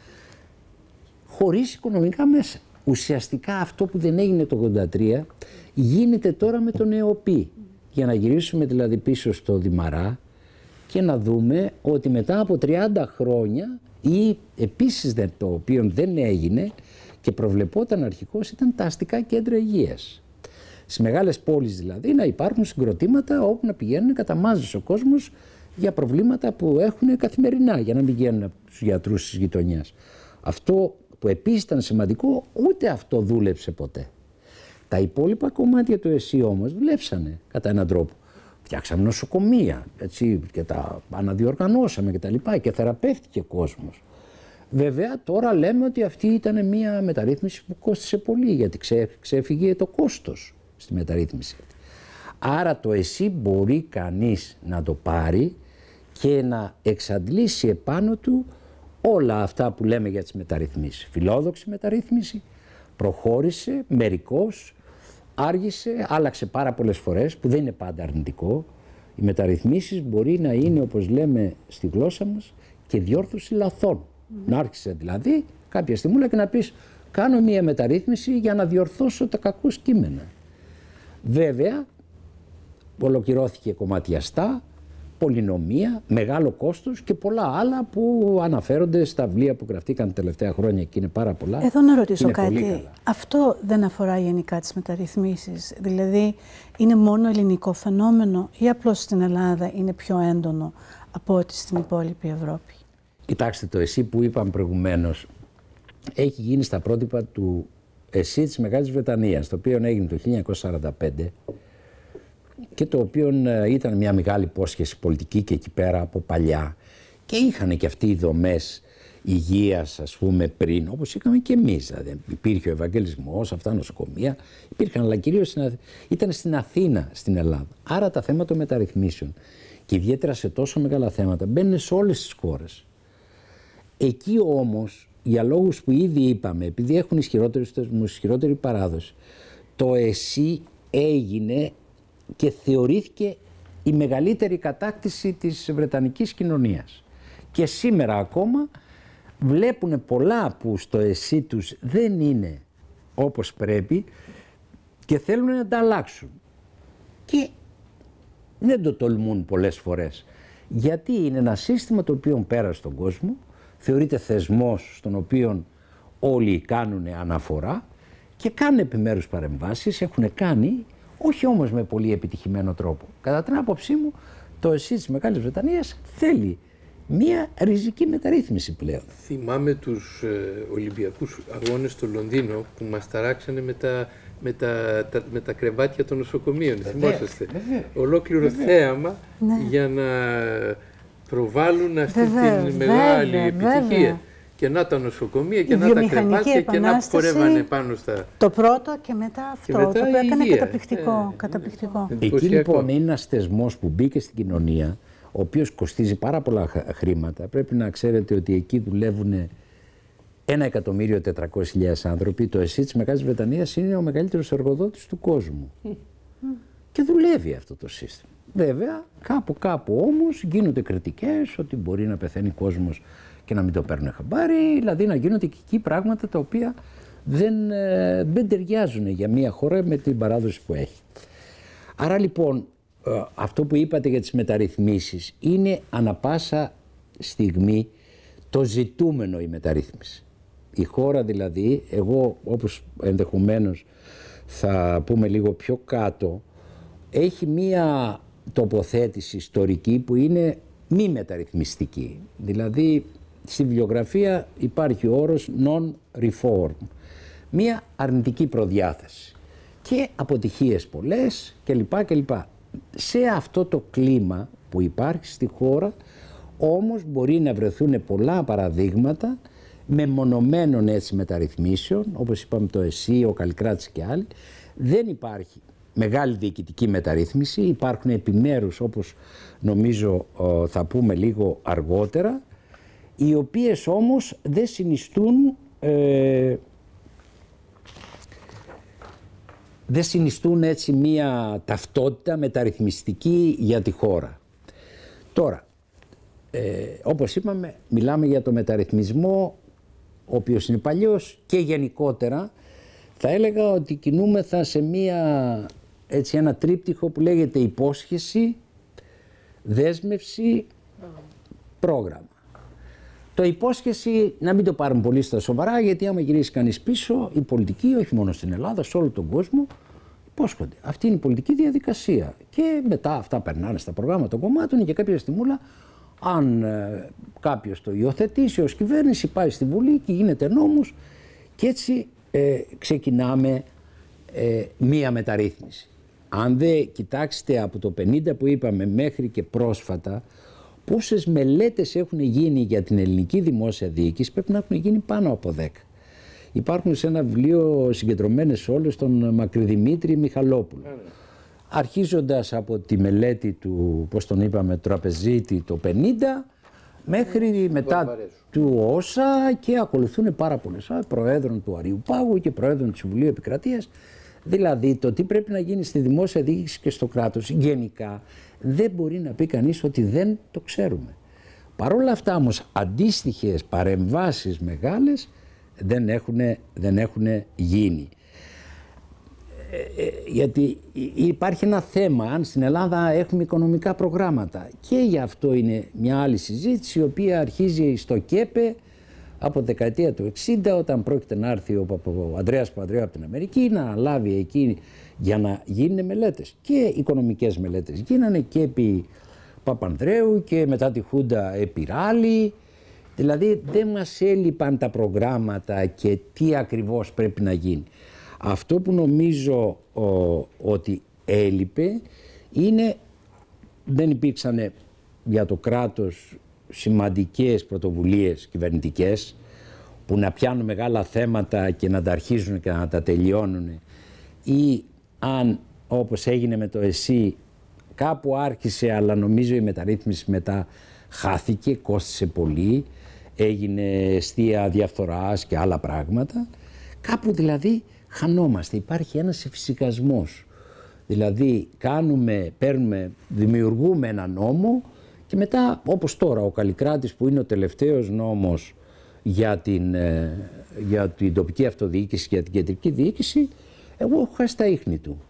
S2: χωρίς οικονομικά μέσα ουσιαστικά αυτό που δεν έγινε το 83 γίνεται τώρα με τον ΕΟΠΗ. Για να γυρίσουμε δηλαδή πίσω στο Δημαρά και να δούμε ότι μετά από 30 χρόνια ή επίσης το οποίο δεν έγινε και προβλεπόταν αρχικώς ήταν τα αστικά κέντρα υγείας. Στις μεγάλες πόλεις δηλαδή να υπάρχουν συγκροτήματα όπου να πηγαίνουν κατά μάζε ο κόσμος για προβλήματα που έχουν καθημερινά, για να μην πηγαίνουν στου γιατρούς της γειτονιάς. Αυτό που επίσης ήταν σημαντικό, ούτε αυτό δούλεψε ποτέ. Τα υπόλοιπα κομμάτια του ΕΣΥ όμως δουλέψανε κατά έναν τρόπο. Φτιάξαμε νοσοκομεία έτσι, και τα αναδιοργανώσαμε και τα λοιπά και θεραπεύτηκε κόσμος. Βέβαια τώρα λέμε ότι αυτή ήταν μια μεταρρύθμιση που κόστησε πολύ γιατί ξέ, ξέφυγε το κόστος στη μεταρρύθμιση. Άρα το εσύ μπορεί κανείς να το πάρει και να εξαντλήσει επάνω του όλα αυτά που λέμε για τις μεταρρυθμίσεις. Φιλόδοξη μεταρρύθμιση, προχώρησε μερικώς, άργησε, άλλαξε πάρα πολλές φορές που δεν είναι πάντα αρνητικό. Οι μεταρρυθμίσεις μπορεί να είναι όπως λέμε στη γλώσσα μας και διόρθωση λαθών. Να άρχισε δηλαδή κάποια στιγμή και να πεις κάνω μια μεταρρύθμιση για να διορθώσω τα κακού κείμενα. Βέβαια, ολοκληρώθηκε κομματιαστά, πολυνομία, μεγάλο κόστος και πολλά άλλα που αναφέρονται στα βιβλία που γραφτήκαν τα τελευταία χρόνια και είναι πάρα πολλά.
S1: Εδώ να ρωτήσω κάτι. Αυτό δεν αφορά γενικά τις μεταρρυθμίσεις. Δηλαδή είναι μόνο ελληνικό φαινόμενο ή απλώς στην Ελλάδα είναι πιο έντονο από ό,τι στην υπόλοιπη Ευρώπη;
S2: Κοιτάξτε το εσύ που είπαμε προηγουμένως έχει γίνει στα πρότυπα του ΕΣΥ της Μεγάλης Βρετανίας, το οποίο έγινε το 1945 και το οποίο ε, ήταν μια μεγάλη υπόσχεση πολιτική και εκεί πέρα από παλιά. Και είχαν και αυτοί οι δομές υγείας ας πούμε πριν όπως είχαμε και εμείς. Δηλαδή υπήρχε ο Ευαγγελισμός, αυτά νοσοκομεία υπήρχαν αλλά κυρίως ήταν στην Αθήνα στην Ελλάδα. Άρα τα θέματα των μεταρρυθμίσεων και ιδιαίτερα σε τόσο μεγάλα θέματα μπαίνουν σε όλες τις χώρες. Εκεί όμως για λόγους που ήδη είπαμε επειδή έχουν ισχυρότερους θεσμούς, ισχυρότερη παράδοση το εσύ έγινε και θεωρήθηκε η μεγαλύτερη κατάκτηση της Βρετανικής κοινωνίας. Και σήμερα ακόμα βλέπουν πολλά που στο εσύ τους δεν είναι όπως πρέπει και θέλουν να τα αλλάξουν. Και δεν το τολμούν πολλές φορές. Γιατί είναι ένα σύστημα το οποίο πέρασε στον κόσμο, θεωρείται θεσμός στον οποίο όλοι κάνουν αναφορά και κάνουν επιμέρους παρεμβάσεις, έχουν κάνει όχι όμως με πολύ επιτυχημένο τρόπο. Κατά την άποψή μου, το ΕΣΥ της Μεγάλης Βρετανίας θέλει μία ριζική μεταρρύθμιση πλέον.
S3: Θυμάμαι τους ε, Ολυμπιακούς αγώνες στο Λονδίνο που μας ταράξανε με τα, με τα, τα με τα κρεβάτια των νοσοκομείων. Θυμόσαστε; Ολόκληρο θέαμα ναι. για να προβάλλουν αυτή την μεγάλη επιτυχία και να τα νοσοκομεία και να τα κρεβάτια και να χορεύανε πάνω στα...
S1: Το πρώτο και μετά αυτό, και μετά το οποίο έκανε καταπληκτικό. Ε, καταπληκτικό.
S2: Εκεί λοιπόν είναι ένας θεσμός που μπήκε στην κοινωνία, ο οποίος κοστίζει πάρα πολλά χρήματα. Πρέπει να ξέρετε ότι εκεί δουλεύουν ένα εκατομμύριο τετρακόσιες άνθρωποι. Το ΕΣΥ της Μεγάλης Βρετανίας είναι ο μεγαλύτερος εργοδότης του κόσμου. Και δουλεύει αυτό το σύστημα. Βέβαια, κάπου κάπου όμως γίνονται κριτικές ότι μπορεί να πεθαίνει κόσμος και να μην το παίρνουν χαμπάρι, δηλαδή να γίνονται και εκεί πράγματα τα οποία δεν, ε, δεν ταιριάζουν για μια χώρα με την παράδοση που έχει. Άρα λοιπόν ε, αυτό που είπατε για τις μεταρρυθμίσεις είναι ανα πάσα στιγμή το ζητούμενο η μεταρρύθμιση. Η χώρα δηλαδή, εγώ όπως ενδεχομένως θα πούμε λίγο πιο κάτω, έχει μία τοποθέτηση ιστορική που είναι μη μεταρρυθμιστική. Δηλαδή στη βιβλιογραφία υπάρχει ο όρος non-reform, μία αρνητική προδιάθεση και αποτυχίες πολλές κλπ. κλπ. Σε αυτό το κλίμα που υπάρχει στη χώρα όμως μπορεί να βρεθούν πολλά παραδείγματα μεμονωμένων έτσι μεταρρυθμίσεων, όπως είπαμε το ΕΣΥ, ο Καλικράτης και άλλοι, δεν υπάρχει μεγάλη διοικητική μεταρρύθμιση, υπάρχουν επιμέρους όπως νομίζω θα πούμε λίγο αργότερα, οι οποίες όμως δεν συνιστούν ε, δεν συνιστούν έτσι μία ταυτότητα μεταρρυθμιστική για τη χώρα. Τώρα, ε, όπως είπαμε, μιλάμε για το μεταρρυθμισμό, ο οποίος είναι παλιός και γενικότερα θα έλεγα ότι κινούμεθα σε μία, έτσι ένα τρίπτυχο που λέγεται υπόσχεση, δέσμευση, πρόγραμμα. Το υπόσχεση να μην το πάρουμε πολύ στα σοβαρά, γιατί άμα γυρίσει κανείς πίσω, η πολιτική, όχι μόνο στην Ελλάδα, σε όλο τον κόσμο, Υπόσχονται. Αυτή είναι η πολιτική διαδικασία. Και μετά αυτά περνάνε στα προγράμματα των κομμάτων και κάποια στιγμούλα, αν ε, κάποιος το υιοθετήσει ως κυβέρνηση, πάει στη Βουλή και γίνεται νόμος και έτσι ε, ξεκινάμε ε, μία μεταρρύθμιση. Αν δεν κοιτάξετε από το 50 που είπαμε μέχρι και πρόσφατα, πόσες μελέτες έχουν γίνει για την ελληνική δημόσια διοίκηση, πρέπει να έχουν γίνει πάνω από 10. Υπάρχουν σε ένα βιβλίο συγκεντρωμένες όλες τον Μακρυδημήτρη Μιχαλόπουλο. Ναι, ναι. Αρχίζοντας από τη μελέτη του, πώς τον είπαμε, τραπεζίτη το 50, μέχρι μετά του όσα και ακολουθούν πάρα πολλές προέδρων του Αριού Πάγου και προέδρων του Συμβουλίου Επικρατείας Δηλαδή το τι πρέπει να γίνει στη δημόσια διοίκηση και στο κράτος γενικά δεν μπορεί να πει κανείς ότι δεν το ξέρουμε. Παρ' όλα αυτά όμως αντίστοιχες παρεμβάσεις μεγάλες δεν έχουν, δεν έχουν γίνει. Ε, ε, γιατί υπάρχει ένα θέμα αν στην Ελλάδα έχουμε οικονομικά προγράμματα και γι' αυτό είναι μια άλλη συζήτηση η οποία αρχίζει στο ΚΕΠΕ από τη δεκαετία του 60 όταν πρόκειται να έρθει ο, ο Ανδρέας Παπανδρέου από την Αμερική να αναλάβει εκεί για να γίνουν μελέτες. Και οικονομικές μελέτες γίνανε και επί Παπανδρέου και μετά τη Χούντα επί Ράλη. Δηλαδή δεν μας έλειπαν τα προγράμματα και τι ακριβώς πρέπει να γίνει. Αυτό που νομίζω ότι έλειπε είναι δεν υπήρξαν για το κράτος σημαντικές πρωτοβουλίες κυβερνητικές που να πιάνουν μεγάλα θέματα και να τα αρχίζουν και να τα τελειώνουν ή αν όπως έγινε με το ΕΣΥ κάπου άρχισε αλλά νομίζω η μεταρρύθμιση μετά χάθηκε, κόστισε πολύ, έγινε αιστεία διαφθοράς και άλλα πράγματα. Κάπου δηλαδή χανόμαστε, υπάρχει ένας εφησυχασμός. Δηλαδή κάνουμε, παίρνουμε, δημιουργούμε ένα νόμο και μετά, όπως τώρα, ο Καλλικράτης που είναι ο τελευταίος νόμος για την, ε, για την τοπική αυτοδιοίκηση και για την κεντρική διοίκηση, εγώ έχω χάσει τα ίχνη του.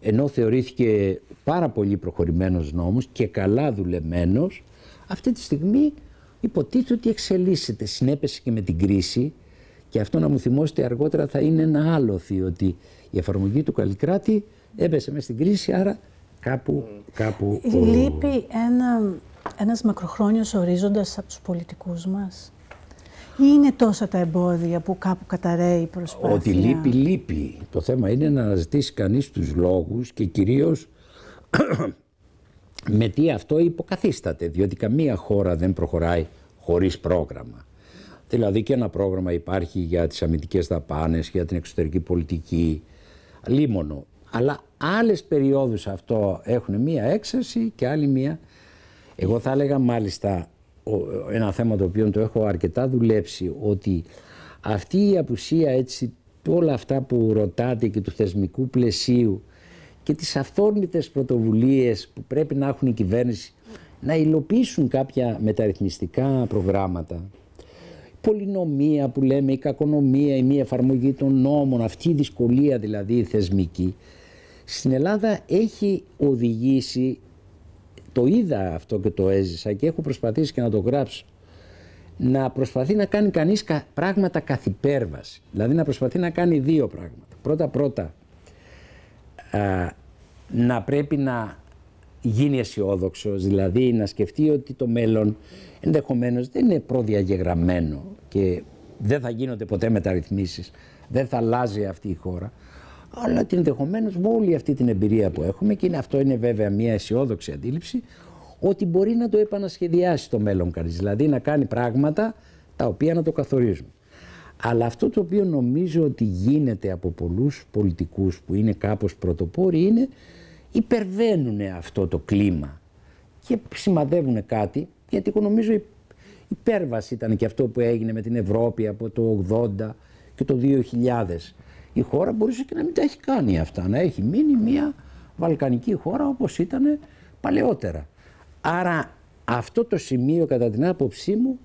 S2: Ενώ θεωρήθηκε πάρα πολύ προχωρημένος νόμος και καλά δουλεμένος, αυτή τη στιγμή υποτίθεται ότι εξελίσσεται, συνέπεσε και με την κρίση και αυτό να μου θυμώσετε αργότερα θα είναι ένα άλλο ότι η εφαρμογή του Καλλικράτη έπεσε μέσα στην κρίση, άρα κάπου... κάπου
S1: Λείπει ένα ένας μακροχρόνιος ορίζοντας από τους πολιτικούς μας; Ή είναι τόσα τα εμπόδια που κάπου καταραίει η προσπάθεια;
S2: Ότι λείπει, λείπει. Το θέμα είναι να αναζητήσει κανείς τους λόγους και κυρίως με τι αυτό υποκαθίσταται. Διότι καμία χώρα δεν προχωράει χωρίς πρόγραμμα. Δηλαδή και ένα πρόγραμμα υπάρχει για τις αμυντικές δαπάνες, για την εξωτερική πολιτική, λίμωνο. Αλλά άλλες περιόδους αυτό έχουν μία έξαρση και άλλη μία εγώ θα έλεγα μάλιστα ένα θέμα το οποίο το έχω αρκετά δουλέψει ότι αυτή η απουσία έτσι όλα αυτά που ρωτάτε και του θεσμικού πλαισίου και τις αυθόρμητες πρωτοβουλίες που πρέπει να έχουν η κυβέρνηση να υλοποιήσουν κάποια μεταρρυθμιστικά προγράμματα. Πολυνομία που λέμε, η κακονομία, η μη εφαρμογή των νόμων, αυτή η δυσκολία δηλαδή θεσμική, στην Ελλάδα έχει οδηγήσει το είδα αυτό και το έζησα και έχω προσπαθήσει και να το γράψω να προσπαθεί να κάνει κανείς πράγματα καθ' υπέρβαση. Δηλαδή να προσπαθεί να κάνει δύο πράγματα. Πρώτα πρώτα να πρέπει να γίνει αισιόδοξος, δηλαδή να σκεφτεί ότι το μέλλον ενδεχομένως δεν είναι προδιαγεγραμμένο και δεν θα γίνονται ποτέ μεταρρυθμίσεις, δεν θα αλλάζει αυτή η χώρα αλλά ενδεχομένως με όλη αυτή την εμπειρία που έχουμε και είναι, αυτό είναι βέβαια μια αισιόδοξη αντίληψη ότι μπορεί να το επανασχεδιάσει το μέλλον κανείς, δηλαδή να κάνει πράγματα τα οποία να το καθορίζουν. Αλλά αυτό το οποίο νομίζω ότι γίνεται από πολλούς πολιτικούς που είναι κάπως πρωτοπόροι είναι υπερβαίνουν αυτό το κλίμα και σημαδεύουν κάτι γιατί εγώ νομίζω η υπέρβαση ήταν και αυτό που έγινε με την Ευρώπη από το 80 και το 2000 η χώρα μπορούσε και να μην τα έχει κάνει αυτά, να έχει μείνει μια βαλκανική χώρα όπως ήταν παλαιότερα. Άρα αυτό το σημείο κατά την άποψή μου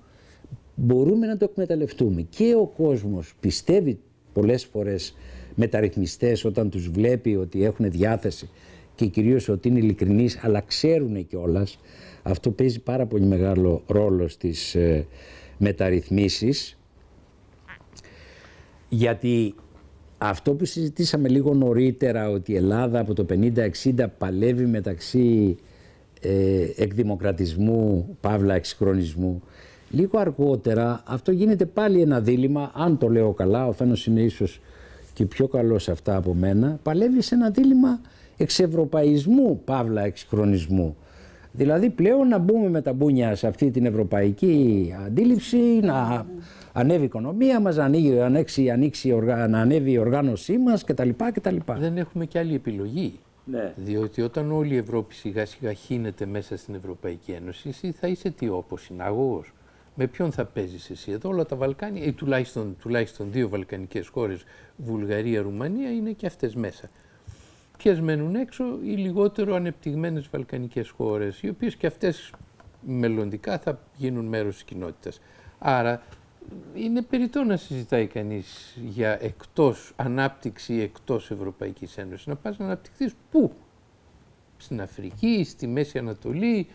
S2: μπορούμε να το εκμεταλλευτούμε. Και ο κόσμος πιστεύει πολλές φορές μεταρρυθμιστές όταν τους βλέπει ότι έχουν διάθεση και κυρίως ότι είναι ειλικρινείς αλλά ξέρουν κιόλας. Αυτό παίζει πάρα πολύ μεγάλο ρόλο στις ε, μεταρρυθμίσεις γιατί αυτό που συζητήσαμε λίγο νωρίτερα ότι η Ελλάδα από το 50-60 παλεύει μεταξύ ε, εκδημοκρατισμού, παύλα εξυγχρονισμού, λίγο αργότερα αυτό γίνεται πάλι ένα δίλημα, αν το λέω καλά, ο Φένος είναι ίσως και πιο καλός σε αυτά από μένα, παλεύει σε ένα δίλημα εξευρωπαϊσμού, παύλα εξυγχρονισμού. Δηλαδή πλέον να μπούμε με τα μπούνια σε αυτή την ευρωπαϊκή αντίληψη, να ανέβει η οικονομία μας, να, ανοίξει, ανοίξει, ανοίξει, να ανέβει η οργάνωσή μας κτλ. κτλ.
S3: Δεν έχουμε και άλλη επιλογή.
S2: Ναι.
S3: Διότι όταν όλη η Ευρώπη σιγά σιγά χύνεται μέσα στην Ευρωπαϊκή Ένωση, εσύ θα είσαι τι όπως συνάγωγος. Με ποιον θα παίζεις εσύ εδώ, όλα τα Βαλκάνια, ή τουλάχιστον, τουλάχιστον δύο Βαλκανικές χώρες, Βουλγαρία, Ρουμανία, είναι και αυτές μέσα. Ποιε μένουν έξω, οι λιγότερο ανεπτυγμένες Βαλκανικές χώρες, οι οποίες και αυτές μελλοντικά θα γίνουν μέρος της κοινότητας. Άρα είναι περιττό να συζητάει κανείς για εκτός ανάπτυξη εκτός Ευρωπαϊκής Ένωσης. Να πας να αναπτυχθείς πού; Στην Αφρική, στη Μέση Ανατολή.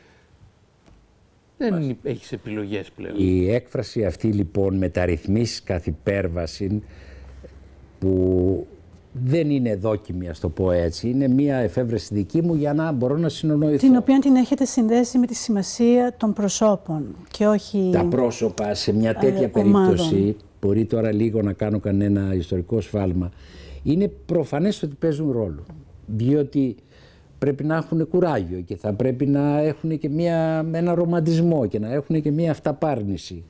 S3: Δεν έχει έχεις επιλογές πλέον.
S2: Η έκφραση αυτή λοιπόν μεταρρυθμίσεις καθ' υπέρβαση που δεν είναι δόκιμη, ας το πω έτσι. Είναι μια εφεύρεση δική μου για να μπορώ να συνονοηθώ.
S1: Την οποία την έχετε συνδέσει με τη σημασία των προσώπων και όχι.
S2: Τα πρόσωπα σε μια τέτοια
S1: ε,
S2: περίπτωση,
S1: ομάδων.
S2: μπορεί τώρα λίγο να κάνω κανένα ιστορικό σφάλμα, είναι προφανές ότι παίζουν ρόλο. Διότι πρέπει να έχουν κουράγιο και θα πρέπει να έχουν και μια, ένα ρομαντισμό και να έχουν και μια αυταπάρνηση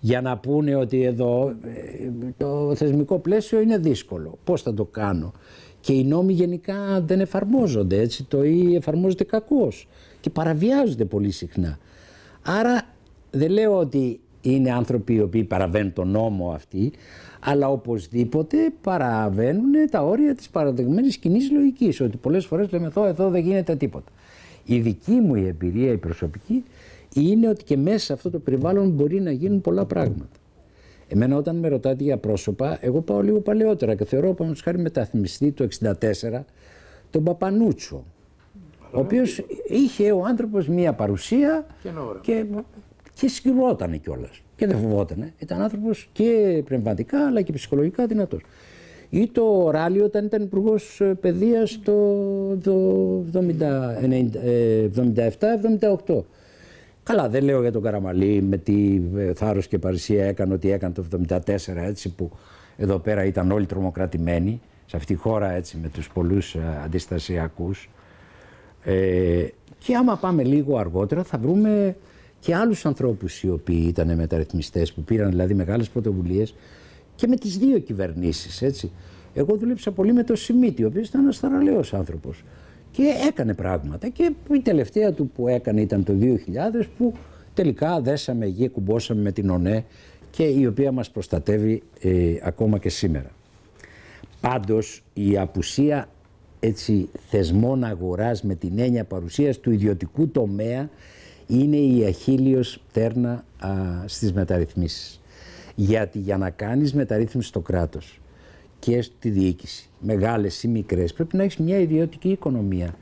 S2: για να πούνε ότι εδώ ε, το θεσμικό πλαίσιο είναι δύσκολο. Πώς θα το κάνω; Και οι νόμοι γενικά δεν εφαρμόζονται έτσι, το ή εφαρμόζονται κακώς και παραβιάζονται πολύ συχνά. Άρα δεν λέω ότι είναι άνθρωποι οι οποίοι παραβαίνουν τον νόμο αυτοί, αλλά οπωσδήποτε παραβαίνουν τα όρια της παραδεγμένης κοινής λογικής, ότι πολλές φορές λέμε εδώ, εδώ δεν γίνεται τίποτα. Η δική μου η εμπειρία, η προσωπική, είναι ότι και μέσα σε αυτό το περιβάλλον μπορεί να γίνουν πολλά πράγματα. Εμένα όταν με ρωτάτε για πρόσωπα, εγώ πάω λίγο παλαιότερα και θεωρώ πάνω χάρη μεταθυμιστή το 64 τον Παπανούτσο, ο οποίος είχε ο άνθρωπος μία παρουσία και, και συγκρουότανε κιόλας. Και δεν φοβότανε. Ήταν άνθρωπος και πνευματικά αλλά και ψυχολογικά δυνατός. Ή το Ράλιο όταν ήταν υπουργός παιδείας το 77-78. Καλά, δεν λέω για τον Καραμαλή με τι ε, θάρρος και παρησία έκανε ότι έκανε το 74 έτσι που εδώ πέρα ήταν όλοι τρομοκρατημένοι σε αυτή τη χώρα έτσι με τους πολλούς ε, αντιστασιακούς ε, και άμα πάμε λίγο αργότερα θα βρούμε και άλλους ανθρώπους οι οποίοι ήταν μεταρρυθμιστές που πήραν δηλαδή μεγάλες πρωτοβουλίες και με τις δύο κυβερνήσεις έτσι. Εγώ δούλεψα πολύ με τον Σιμίτη, ο οποίος ήταν ένας θαραλέος άνθρωπος και έκανε πράγματα και η τελευταία του που έκανε ήταν το 2000 που τελικά δέσαμε γη, κουμπώσαμε με την ΟΝΕ και η οποία μας προστατεύει ε, ακόμα και σήμερα. Πάντως η απουσία έτσι, θεσμών αγοράς με την έννοια παρουσίας του ιδιωτικού τομέα είναι η αχίλιος πτέρνα α, στις μεταρρυθμίσεις. Γιατί για να κάνεις μεταρρύθμιση στο κράτος και στη διοίκηση, μεγάλες ή μικρές, πρέπει να έχεις μια ιδιωτική οικονομία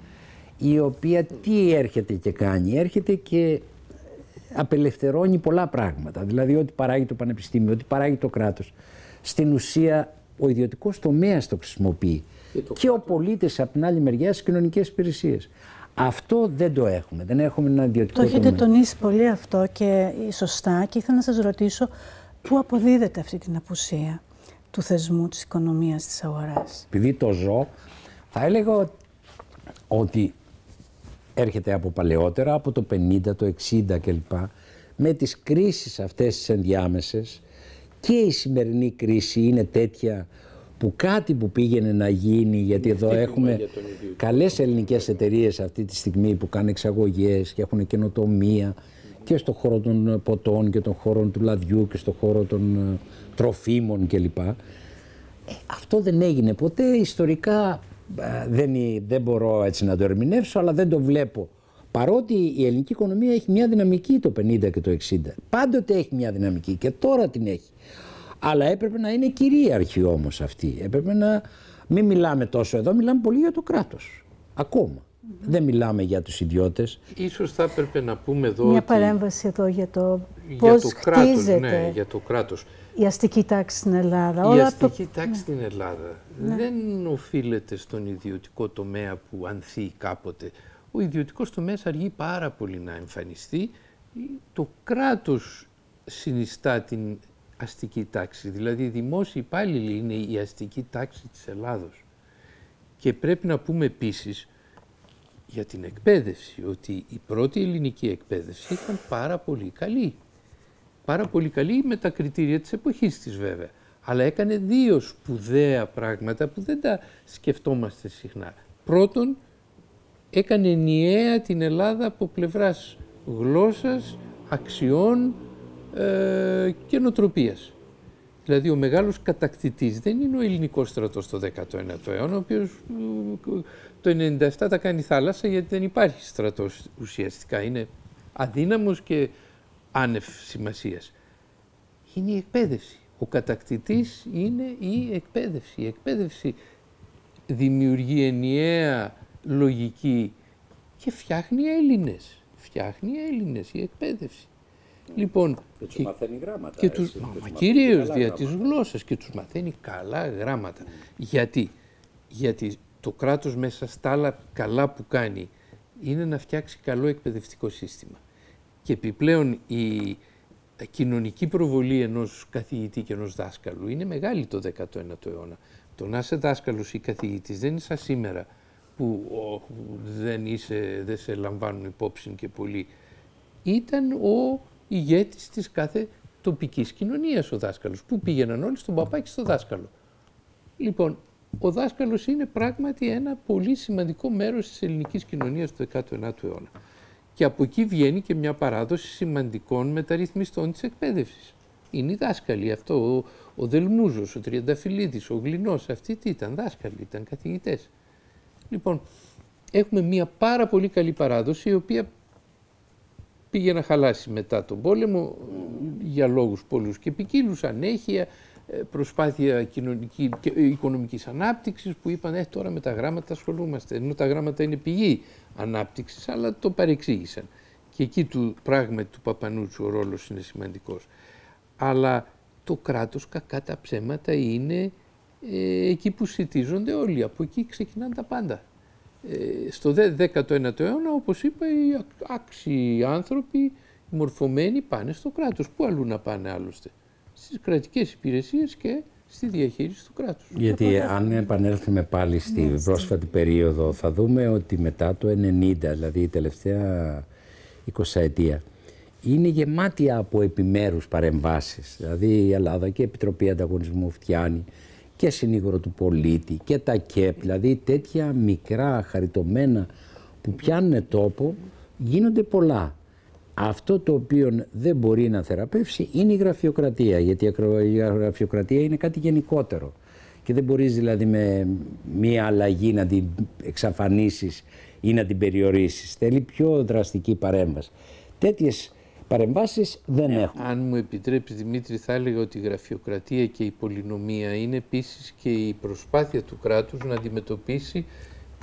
S2: η οποία τι έρχεται και κάνει, έρχεται και απελευθερώνει πολλά πράγματα. Δηλαδή ό,τι παράγει το πανεπιστήμιο, ό,τι παράγει το κράτος. Στην ουσία ο ιδιωτικός τομέας το χρησιμοποιεί και, ο πολίτης από την άλλη μεριά στις κοινωνικές υπηρεσίες. Αυτό δεν το έχουμε. Δεν έχουμε ένα ιδιωτικό
S1: Το έχετε
S2: τομέα.
S1: τονίσει πολύ αυτό και σωστά και ήθελα να σας ρωτήσω πού αποδίδεται αυτή την απουσία; Του θεσμού της οικονομίας της αγοράς.
S2: Επειδή το ζω, θα έλεγα ότι έρχεται από παλαιότερα, από το 50, το 60 κλπ. Με τις κρίσεις αυτές τις ενδιάμεσες και η σημερινή κρίση είναι τέτοια που κάτι που πήγαινε να γίνει, γιατί εδώ έχουμε καλές ελληνικές εταιρείες αυτή τη στιγμή που κάνουν εξαγωγές και έχουν καινοτομία και στον χώρο των ποτών και των χώρων του λαδιού και στον χώρο των ε, τροφίμων κλπ. Ε, αυτό δεν έγινε ποτέ. Ιστορικά ε, δεν, ε, δεν μπορώ έτσι να το ερμηνεύσω, αλλά δεν το βλέπω. Παρότι η ελληνική οικονομία έχει μια δυναμική το 50 και το 60. Πάντοτε έχει μια δυναμική και τώρα την έχει. Αλλά έπρεπε να είναι κυρίαρχη όμως αυτή. Έπρεπε να μην μιλάμε τόσο εδώ, μιλάμε πολύ για το κράτος. Ακόμα. Δεν μιλάμε για τους ιδιώτες.
S3: Ίσως θα έπρεπε να πούμε εδώ
S1: Μια
S3: ότι...
S1: παρέμβαση εδώ για το
S3: για
S1: πώς
S3: το κράτος,
S1: χτίζεται
S3: ναι, για το κράτος.
S1: η αστική τάξη στην Ελλάδα.
S3: Η
S1: Όλα
S3: αστική
S1: το...
S3: τάξη στην Ελλάδα δεν οφείλεται στον ιδιωτικό τομέα που ανθεί κάποτε. Ο ιδιωτικός τομέας αργεί πάρα πολύ να εμφανιστεί. Το κράτος συνιστά την αστική τάξη, δηλαδή οι δημόσιοι υπάλληλοι είναι η αστική τάξη της Ελλάδος. Και πρέπει να πούμε επίσης για την εκπαίδευση, ότι η πρώτη ελληνική εκπαίδευση ήταν πάρα πολύ καλή. Πάρα πολύ καλή με τα κριτήρια της εποχής της βέβαια. Αλλά έκανε δύο σπουδαία πράγματα που δεν τα σκεφτόμαστε συχνά. Πρώτον, έκανε ενιαία την Ελλάδα από πλευράς γλώσσας, αξιών ε, και νοτροπίας. Δηλαδή ο μεγάλος κατακτητής δεν είναι ο ελληνικός στρατός στο 19ο αιώνα, ο οποίος ε, το 97 τα κάνει θάλασσα γιατί δεν υπάρχει στρατός ουσιαστικά. Είναι αδύναμος και άνευ σημασίας. Είναι η εκπαίδευση. Ο κατακτητής είναι η εκπαίδευση. Η εκπαίδευση δημιουργεί ενιαία λογική και φτιάχνει Έλληνες. Φτιάχνει Έλληνες η εκπαίδευση. Λοιπόν,
S2: και τους μαθαίνει γράμματα.
S3: Και τους, μα, μα κυρίως δια της γλώσσας και τους μαθαίνει καλά γράμματα. Γιατί, γιατί το κράτος μέσα στα άλλα καλά που κάνει είναι να φτιάξει καλό εκπαιδευτικό σύστημα. Και επιπλέον η κοινωνική προβολή ενός καθηγητή και ενός δάσκαλου είναι μεγάλη το 19ο αιώνα. Το να είσαι δάσκαλος ή καθηγητής δεν είναι σαν σήμερα που δεν, είσαι, δεν σε λαμβάνουν υπόψη και πολύ. Ήταν ο ηγέτης της κάθε τοπικής κοινωνίας ο δάσκαλος. Πού πήγαιναν όλοι στον παπά και στο δάσκαλο. Λοιπόν, ο δάσκαλος είναι πράγματι ένα πολύ σημαντικό μέρος της ελληνικής κοινωνίας του 19ου αιώνα. Και από εκεί βγαίνει και μια παράδοση σημαντικών μεταρρυθμιστών της εκπαίδευσης. Είναι οι δάσκαλοι αυτό, ο, ο Δελμούζος, ο Τριανταφυλλίδης, ο Γλινός, αυτοί τι ήταν, δάσκαλοι, ήταν καθηγητές. Λοιπόν, έχουμε μια πάρα πολύ καλή παράδοση η οποία πήγε να χαλάσει μετά τον πόλεμο για λόγους πολλούς και ποικίλους, ανέχεια, ε, προσπάθεια κοινωνική και οικονομικής ανάπτυξης που είπαν ε, τώρα με τα γράμματα ασχολούμαστε, ενώ τα γράμματα είναι πηγή ανάπτυξης, αλλά το παρεξήγησαν. Και εκεί του πράγματι του Παπανούτσου ο ρόλος είναι σημαντικός. Αλλά το κράτος κακά τα ψέματα είναι ε, εκεί που σητίζονται όλοι, από εκεί ξεκινάνε τα πάντα. Ε, στο 19ο αιώνα, όπως είπα, οι άξιοι άνθρωποι, οι μορφωμένοι πάνε στο κράτος. Πού αλλού να πάνε άλλωστε; Στις κρατικές υπηρεσίες και στη διαχείριση του κράτους.
S2: Γιατί αν επανέλθουμε πάλι στη ναι, πρόσφατη περίοδο θα δούμε ότι μετά το 90, δηλαδή η τελευταία 20 ετία, είναι γεμάτη από επιμέρους παρεμβάσεις. Δηλαδή η Ελλάδα και η Επιτροπή Ανταγωνισμού φτιάνει και συνήγορο του πολίτη και τα ΚΕΠ, δηλαδή τέτοια μικρά χαριτωμένα που πιάνουν τόπο, γίνονται πολλά. Αυτό το οποίο δεν μπορεί να θεραπεύσει είναι η γραφειοκρατία, γιατί η γραφειοκρατία είναι κάτι γενικότερο. Και δεν μπορείς δηλαδή με μία αλλαγή να την εξαφανίσεις ή να την περιορίσεις. Θέλει πιο δραστική παρέμβαση. Τέτοιες παρεμβάσεις δεν ε, έχουν.
S3: Αν μου επιτρέπει Δημήτρη θα έλεγα ότι η γραφειοκρατία και η πολυνομία είναι επίσης και η προσπάθεια του κράτους να αντιμετωπίσει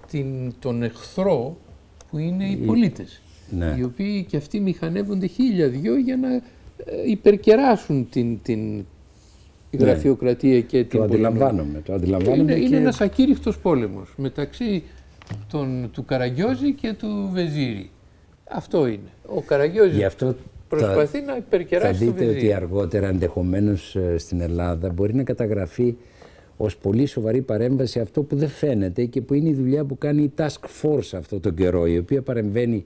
S3: την, τον εχθρό που είναι οι πολίτες. Ναι. Οι οποίοι και αυτοί μηχανεύονται χίλια δυο για να ε, υπερκεράσουν την, την ναι. γραφειοκρατία και την
S2: το αντιλαμβάνομαι, το αντιλαμβάνομαι.
S3: Είναι, και... είναι ένας ακήρυχτος πόλεμος μεταξύ τον, του Καραγκιόζη και του Βεζίρη. Αυτό είναι. Ο Καραγκιόζης αυτό προσπαθεί να υπερκεράσει
S2: Θα δείτε ότι αργότερα ενδεχομένως ε, στην Ελλάδα μπορεί να καταγραφεί ως πολύ σοβαρή παρέμβαση αυτό που δεν φαίνεται και που είναι η δουλειά που κάνει η Task Force αυτό τον καιρό, η οποία παρεμβαίνει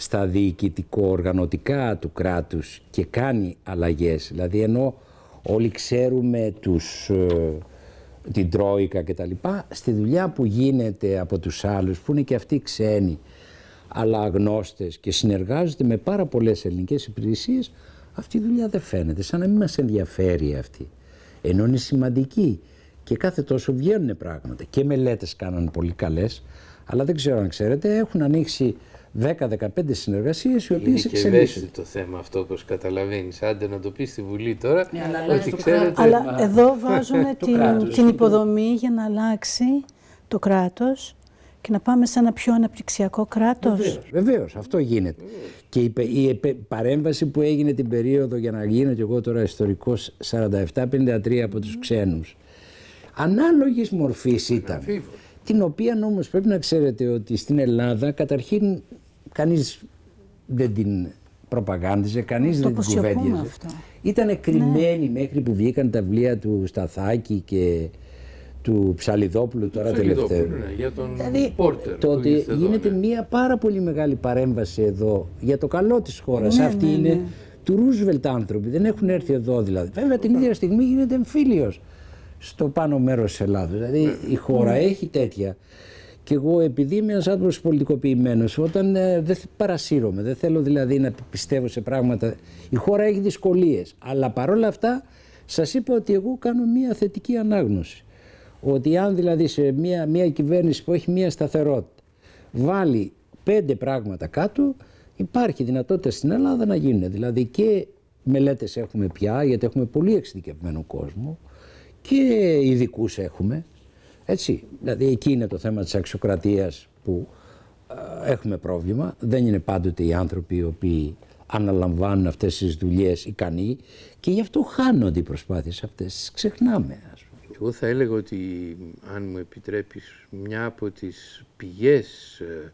S2: στα διοικητικό-οργανωτικά του κράτους και κάνει αλλαγές. Δηλαδή ενώ όλοι ξέρουμε τους, ε, την Τρόικα και τα λοιπά, στη δουλειά που γίνεται από τους άλλους που είναι και αυτοί ξένοι αλλά αγνώστες και συνεργάζονται με πάρα πολλές ελληνικές υπηρεσίες, αυτή η δουλειά δεν φαίνεται, σαν να μην μας ενδιαφέρει αυτή. Ενώ είναι σημαντική και κάθε τόσο βγαίνουν πράγματα. Και μελέτες κάναν πολύ καλές, αλλά δεν ξέρω αν ξέρετε, έχουν ανοίξει 10-15 συνεργασίες οι οποίες
S3: εξελίσσονται. Είναι και το θέμα αυτό όπως καταλαβαίνεις. Άντε να το πεις στη Βουλή τώρα.
S1: Ναι, αλλά, ότι ξέρετε... αλλά εδώ βάζουν την, την υποδομή για να αλλάξει το κράτος και να πάμε σε ένα πιο αναπτυξιακό κράτος.
S2: Βεβαίως, αυτό γίνεται. Και η, παρέμβαση που έγινε την περίοδο για να γίνω και εγώ τώρα ιστορικός 47-53 από τους ξένους ανάλογης μορφής ήταν. Την οποία όμως πρέπει να ξέρετε ότι στην Ελλάδα καταρχήν κανείς δεν την προπαγάνδιζε, κανείς δεν την κουβέντιαζε. Ήταν κρυμμένη ναι. μέχρι που βγήκαν τα βιβλία του Σταθάκη και του Ψαλιδόπουλου τώρα τελευταίο.
S3: Ναι, για τον δηλαδή, Πόρτερ.
S2: Τότε γίνεται μια πάρα πολύ μεγάλη παρέμβαση εδώ για το καλό της χώρας.
S1: Ναι,
S2: Αυτή
S1: ναι,
S2: είναι
S1: ναι.
S2: του Ρούσβελτ άνθρωποι, δεν έχουν έρθει εδώ δηλαδή. Βέβαια την ίδια στιγμή γίνεται εμφύλιος στο πάνω μέρος της Ελλάδας. Δηλαδή η χώρα έχει τέτοια. Και εγώ επειδή είμαι ένας άνθρωπος πολιτικοποιημένος, όταν ε, δεν παρασύρωμαι, δεν θέλω δηλαδή να πιστεύω σε πράγματα, η χώρα έχει δυσκολίες. Αλλά παρόλα αυτά σας είπα ότι εγώ κάνω μια θετική ανάγνωση. Ότι αν δηλαδή σε μια, μια κυβέρνηση που έχει μια σταθερότητα βάλει πέντε πράγματα κάτω, υπάρχει δυνατότητα στην Ελλάδα να γίνουν. Δηλαδή και μελέτες έχουμε πια, γιατί έχουμε πολύ εξειδικευμένο κόσμο και ειδικούς έχουμε. Έτσι, δηλαδή εκεί είναι το θέμα της αξιοκρατίας που έχουμε πρόβλημα. Δεν είναι πάντοτε οι άνθρωποι οι οποίοι αναλαμβάνουν αυτές τις δουλειές ικανοί και γι' αυτό χάνονται οι προσπάθειες αυτές. Ξεχνάμε.
S3: Εγώ θα έλεγα ότι, αν μου επιτρέπεις, μια από τις πηγές ε,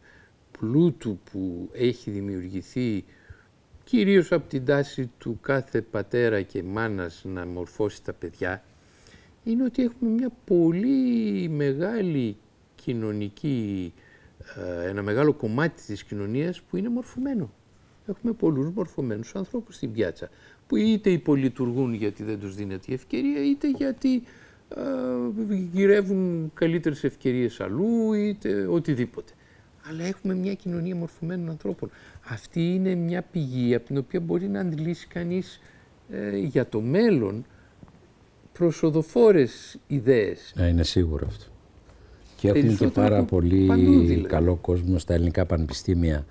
S3: πλούτου που έχει δημιουργηθεί κυρίως από την τάση του κάθε πατέρα και μάνας να μορφώσει τα παιδιά, είναι ότι έχουμε μια πολύ μεγάλη κοινωνική, ε, ένα μεγάλο κομμάτι της κοινωνίας που είναι μορφωμένο. Έχουμε πολλούς μορφωμένους ανθρώπους στην πιάτσα, που είτε υπολειτουργούν γιατί δεν τους δίνεται η ευκαιρία, είτε γιατί ε, γυρεύουν καλύτερες ευκαιρίες αλλού είτε οτιδήποτε. Αλλά έχουμε μια κοινωνία μορφωμένων ανθρώπων. Αυτή είναι μια πηγή από την οποία μπορεί να αντιλήσει κανείς ε, για το μέλλον προσοδοφόρες ιδέες.
S2: Ναι, είναι σίγουρο αυτό. Και έχουν και πάρα πολύ δηλαδή. καλό κόσμο στα ελληνικά πανεπιστήμια.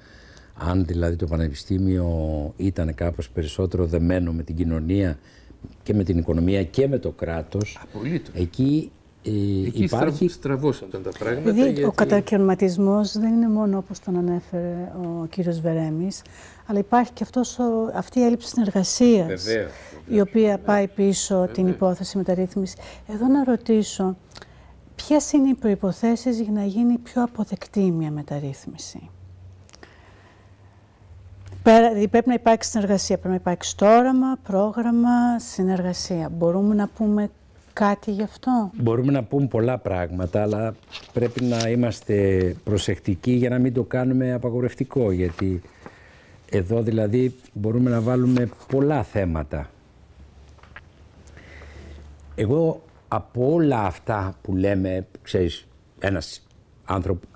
S2: Αν δηλαδή το πανεπιστήμιο ήταν κάπως περισσότερο δεμένο με την κοινωνία και με την οικονομία και με το κράτος.
S3: Απολύτως.
S2: Εκεί, ε,
S3: Εκεί
S2: υπάρχει...
S3: στραβώσαν τα πράγματα.
S1: Δηλαδή, γιατί... Ο κατακαιρματισμός δεν είναι μόνος όπως τον ανέφερε ο κύριος Βερέμης, αλλά υπάρχει και αυτός ο, αυτή η έλλειψη συνεργασίας,
S3: Βεβαίως,
S1: η οποία πάει πίσω την υπόθεση μεταρρύθμισης. Εδώ να ρωτήσω, ποιες είναι οι προϋποθέσεις για να γίνει πιο αποδεκτή μια μεταρρύθμιση; Δηλαδή πρέπει να υπάρξει συνεργασία, πρέπει να υπάρξει το όραμα, πρόγραμμα, συνεργασία. Μπορούμε να πούμε κάτι γι' αυτό;
S2: Μπορούμε να πούμε πολλά πράγματα, αλλά πρέπει να είμαστε προσεκτικοί για να μην το κάνουμε απαγορευτικό, γιατί εδώ δηλαδή μπορούμε να βάλουμε πολλά θέματα. Εγώ από όλα αυτά που λέμε, ξέρεις, ένας άνθρωπο,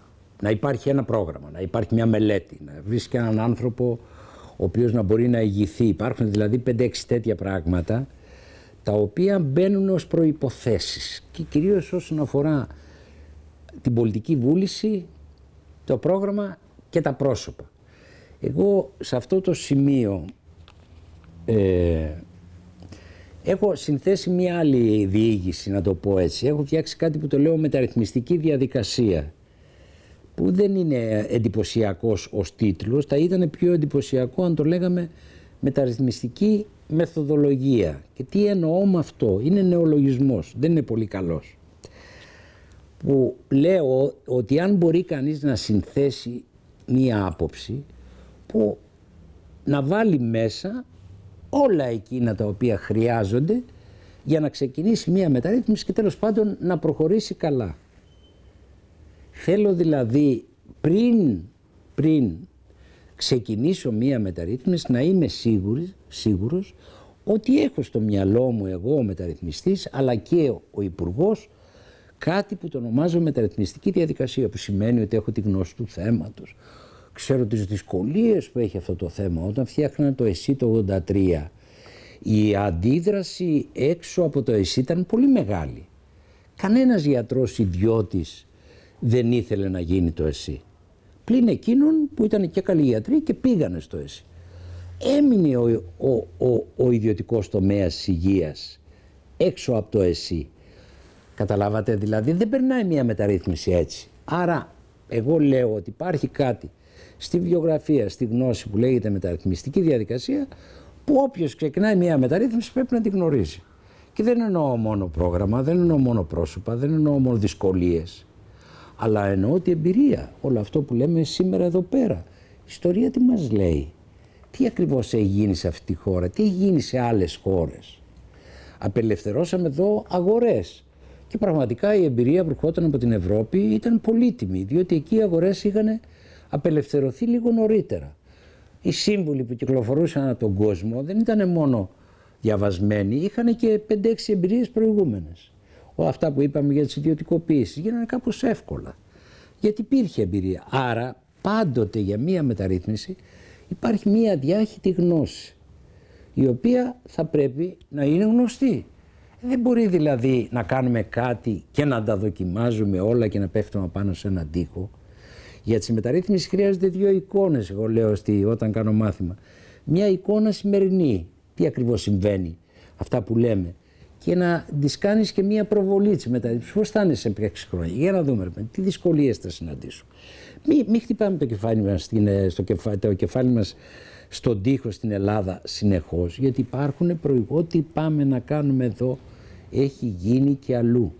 S2: να υπάρχει ένα πρόγραμμα, να υπάρχει μια μελέτη, να βρίσκει έναν άνθρωπο ο οποίος να μπορεί να ηγηθεί. Υπάρχουν δηλαδή 5-6 τέτοια πράγματα τα οποία μπαίνουν ως προϋποθέσεις και κυρίως όσον αφορά την πολιτική βούληση, το πρόγραμμα και τα πρόσωπα. Εγώ σε αυτό το σημείο ε, έχω συνθέσει μια άλλη διήγηση, να το πω έτσι. Έχω φτιάξει κάτι που το λέω μεταρρυθμιστική διαδικασία που δεν είναι εντυπωσιακός ως τίτλος, θα ήταν πιο εντυπωσιακό αν το λέγαμε μεταρρυθμιστική μεθοδολογία. Και τι εννοώ με αυτό, είναι νεολογισμός, δεν είναι πολύ καλός. Που λέω ότι αν μπορεί κανείς να συνθέσει μία άποψη που να βάλει μέσα όλα εκείνα τα οποία χρειάζονται για να ξεκινήσει μία μεταρρύθμιση και τέλος πάντων να προχωρήσει καλά. Θέλω δηλαδή πριν, πριν ξεκινήσω μία μεταρρύθμιση να είμαι σίγουρης, σίγουρος ότι έχω στο μυαλό μου εγώ ο μεταρρυθμιστής αλλά και ο υπουργός κάτι που το ονομάζω μεταρρυθμιστική διαδικασία που σημαίνει ότι έχω τη γνώση του θέματος. Ξέρω τις δυσκολίες που έχει αυτό το θέμα. Όταν φτιάχνανε το ΕΣΥ το 83 η αντίδραση έξω από το ΕΣΥ ήταν πολύ μεγάλη. Κανένας γιατρός ιδιώτης δεν ήθελε να γίνει το ΕΣΥ. Πλην εκείνων που ήταν και καλοί γιατροί και πήγανε στο ΕΣΥ. Έμεινε ο, ο, ο, ο ιδιωτικός τομέας της υγείας έξω από το ΕΣΥ. Καταλάβατε δηλαδή δεν περνάει μια μεταρρύθμιση έτσι. Άρα εγώ λέω ότι υπάρχει κάτι στη βιογραφία, στη γνώση που λέγεται μεταρρυθμιστική διαδικασία που όποιος ξεκινάει μια μεταρρύθμιση πρέπει να την γνωρίζει. Και δεν εννοώ μόνο πρόγραμμα, δεν εννοώ μόνο πρόσωπα, δεν εννοώ μόνο δυσκολίες. Αλλά εννοώ την εμπειρία. Όλο αυτό που λέμε σήμερα εδώ πέρα. Η ιστορία τι μας λέει; Τι ακριβώς έχει γίνει σε αυτή τη χώρα, τι έχει γίνει σε άλλες χώρες; Απελευθερώσαμε εδώ αγορές. Και πραγματικά η εμπειρία που ερχόταν από την Ευρώπη ήταν πολύτιμη, διότι εκεί οι αγορές είχαν απελευθερωθεί λίγο νωρίτερα. Οι σύμβουλοι που κυκλοφορούσαν από τον κόσμο δεν ήταν μόνο διαβασμένοι, είχαν και 5-6 εμπειρίες προηγούμενες. Αυτά που είπαμε για τις ιδιωτικοποίησεις γίνανε κάπως εύκολα. Γιατί υπήρχε εμπειρία. Άρα, πάντοτε για μία μεταρρύθμιση υπάρχει μία διάχυτη γνώση, η οποία θα πρέπει να είναι γνωστή. Δεν μπορεί δηλαδή να κάνουμε κάτι και να τα δοκιμάζουμε όλα και να πέφτουμε πάνω σε έναν τοίχο. Για τη μεταρρύθμιση χρειάζεται δύο εικόνες, εγώ λέω στη, όταν κάνω μάθημα. Μια εικόνα σημερινή, τι ακριβώς συμβαίνει, αυτά που λέμε. Και να της κάνεις και μια προβολή της μεταρρύθμιση. Πώς θα είναι σε 6 χρόνια, για να δούμε τι δυσκολίες θα συναντήσουμε. Μην μη χτυπάμε το κεφάλι μας στο κεφάλι, το κεφάλι μας στον τοίχο στην Ελλάδα συνεχώς, γιατί υπάρχουν προηγούμενοι. Ό,τι πάμε να κάνουμε εδώ έχει γίνει και αλλού.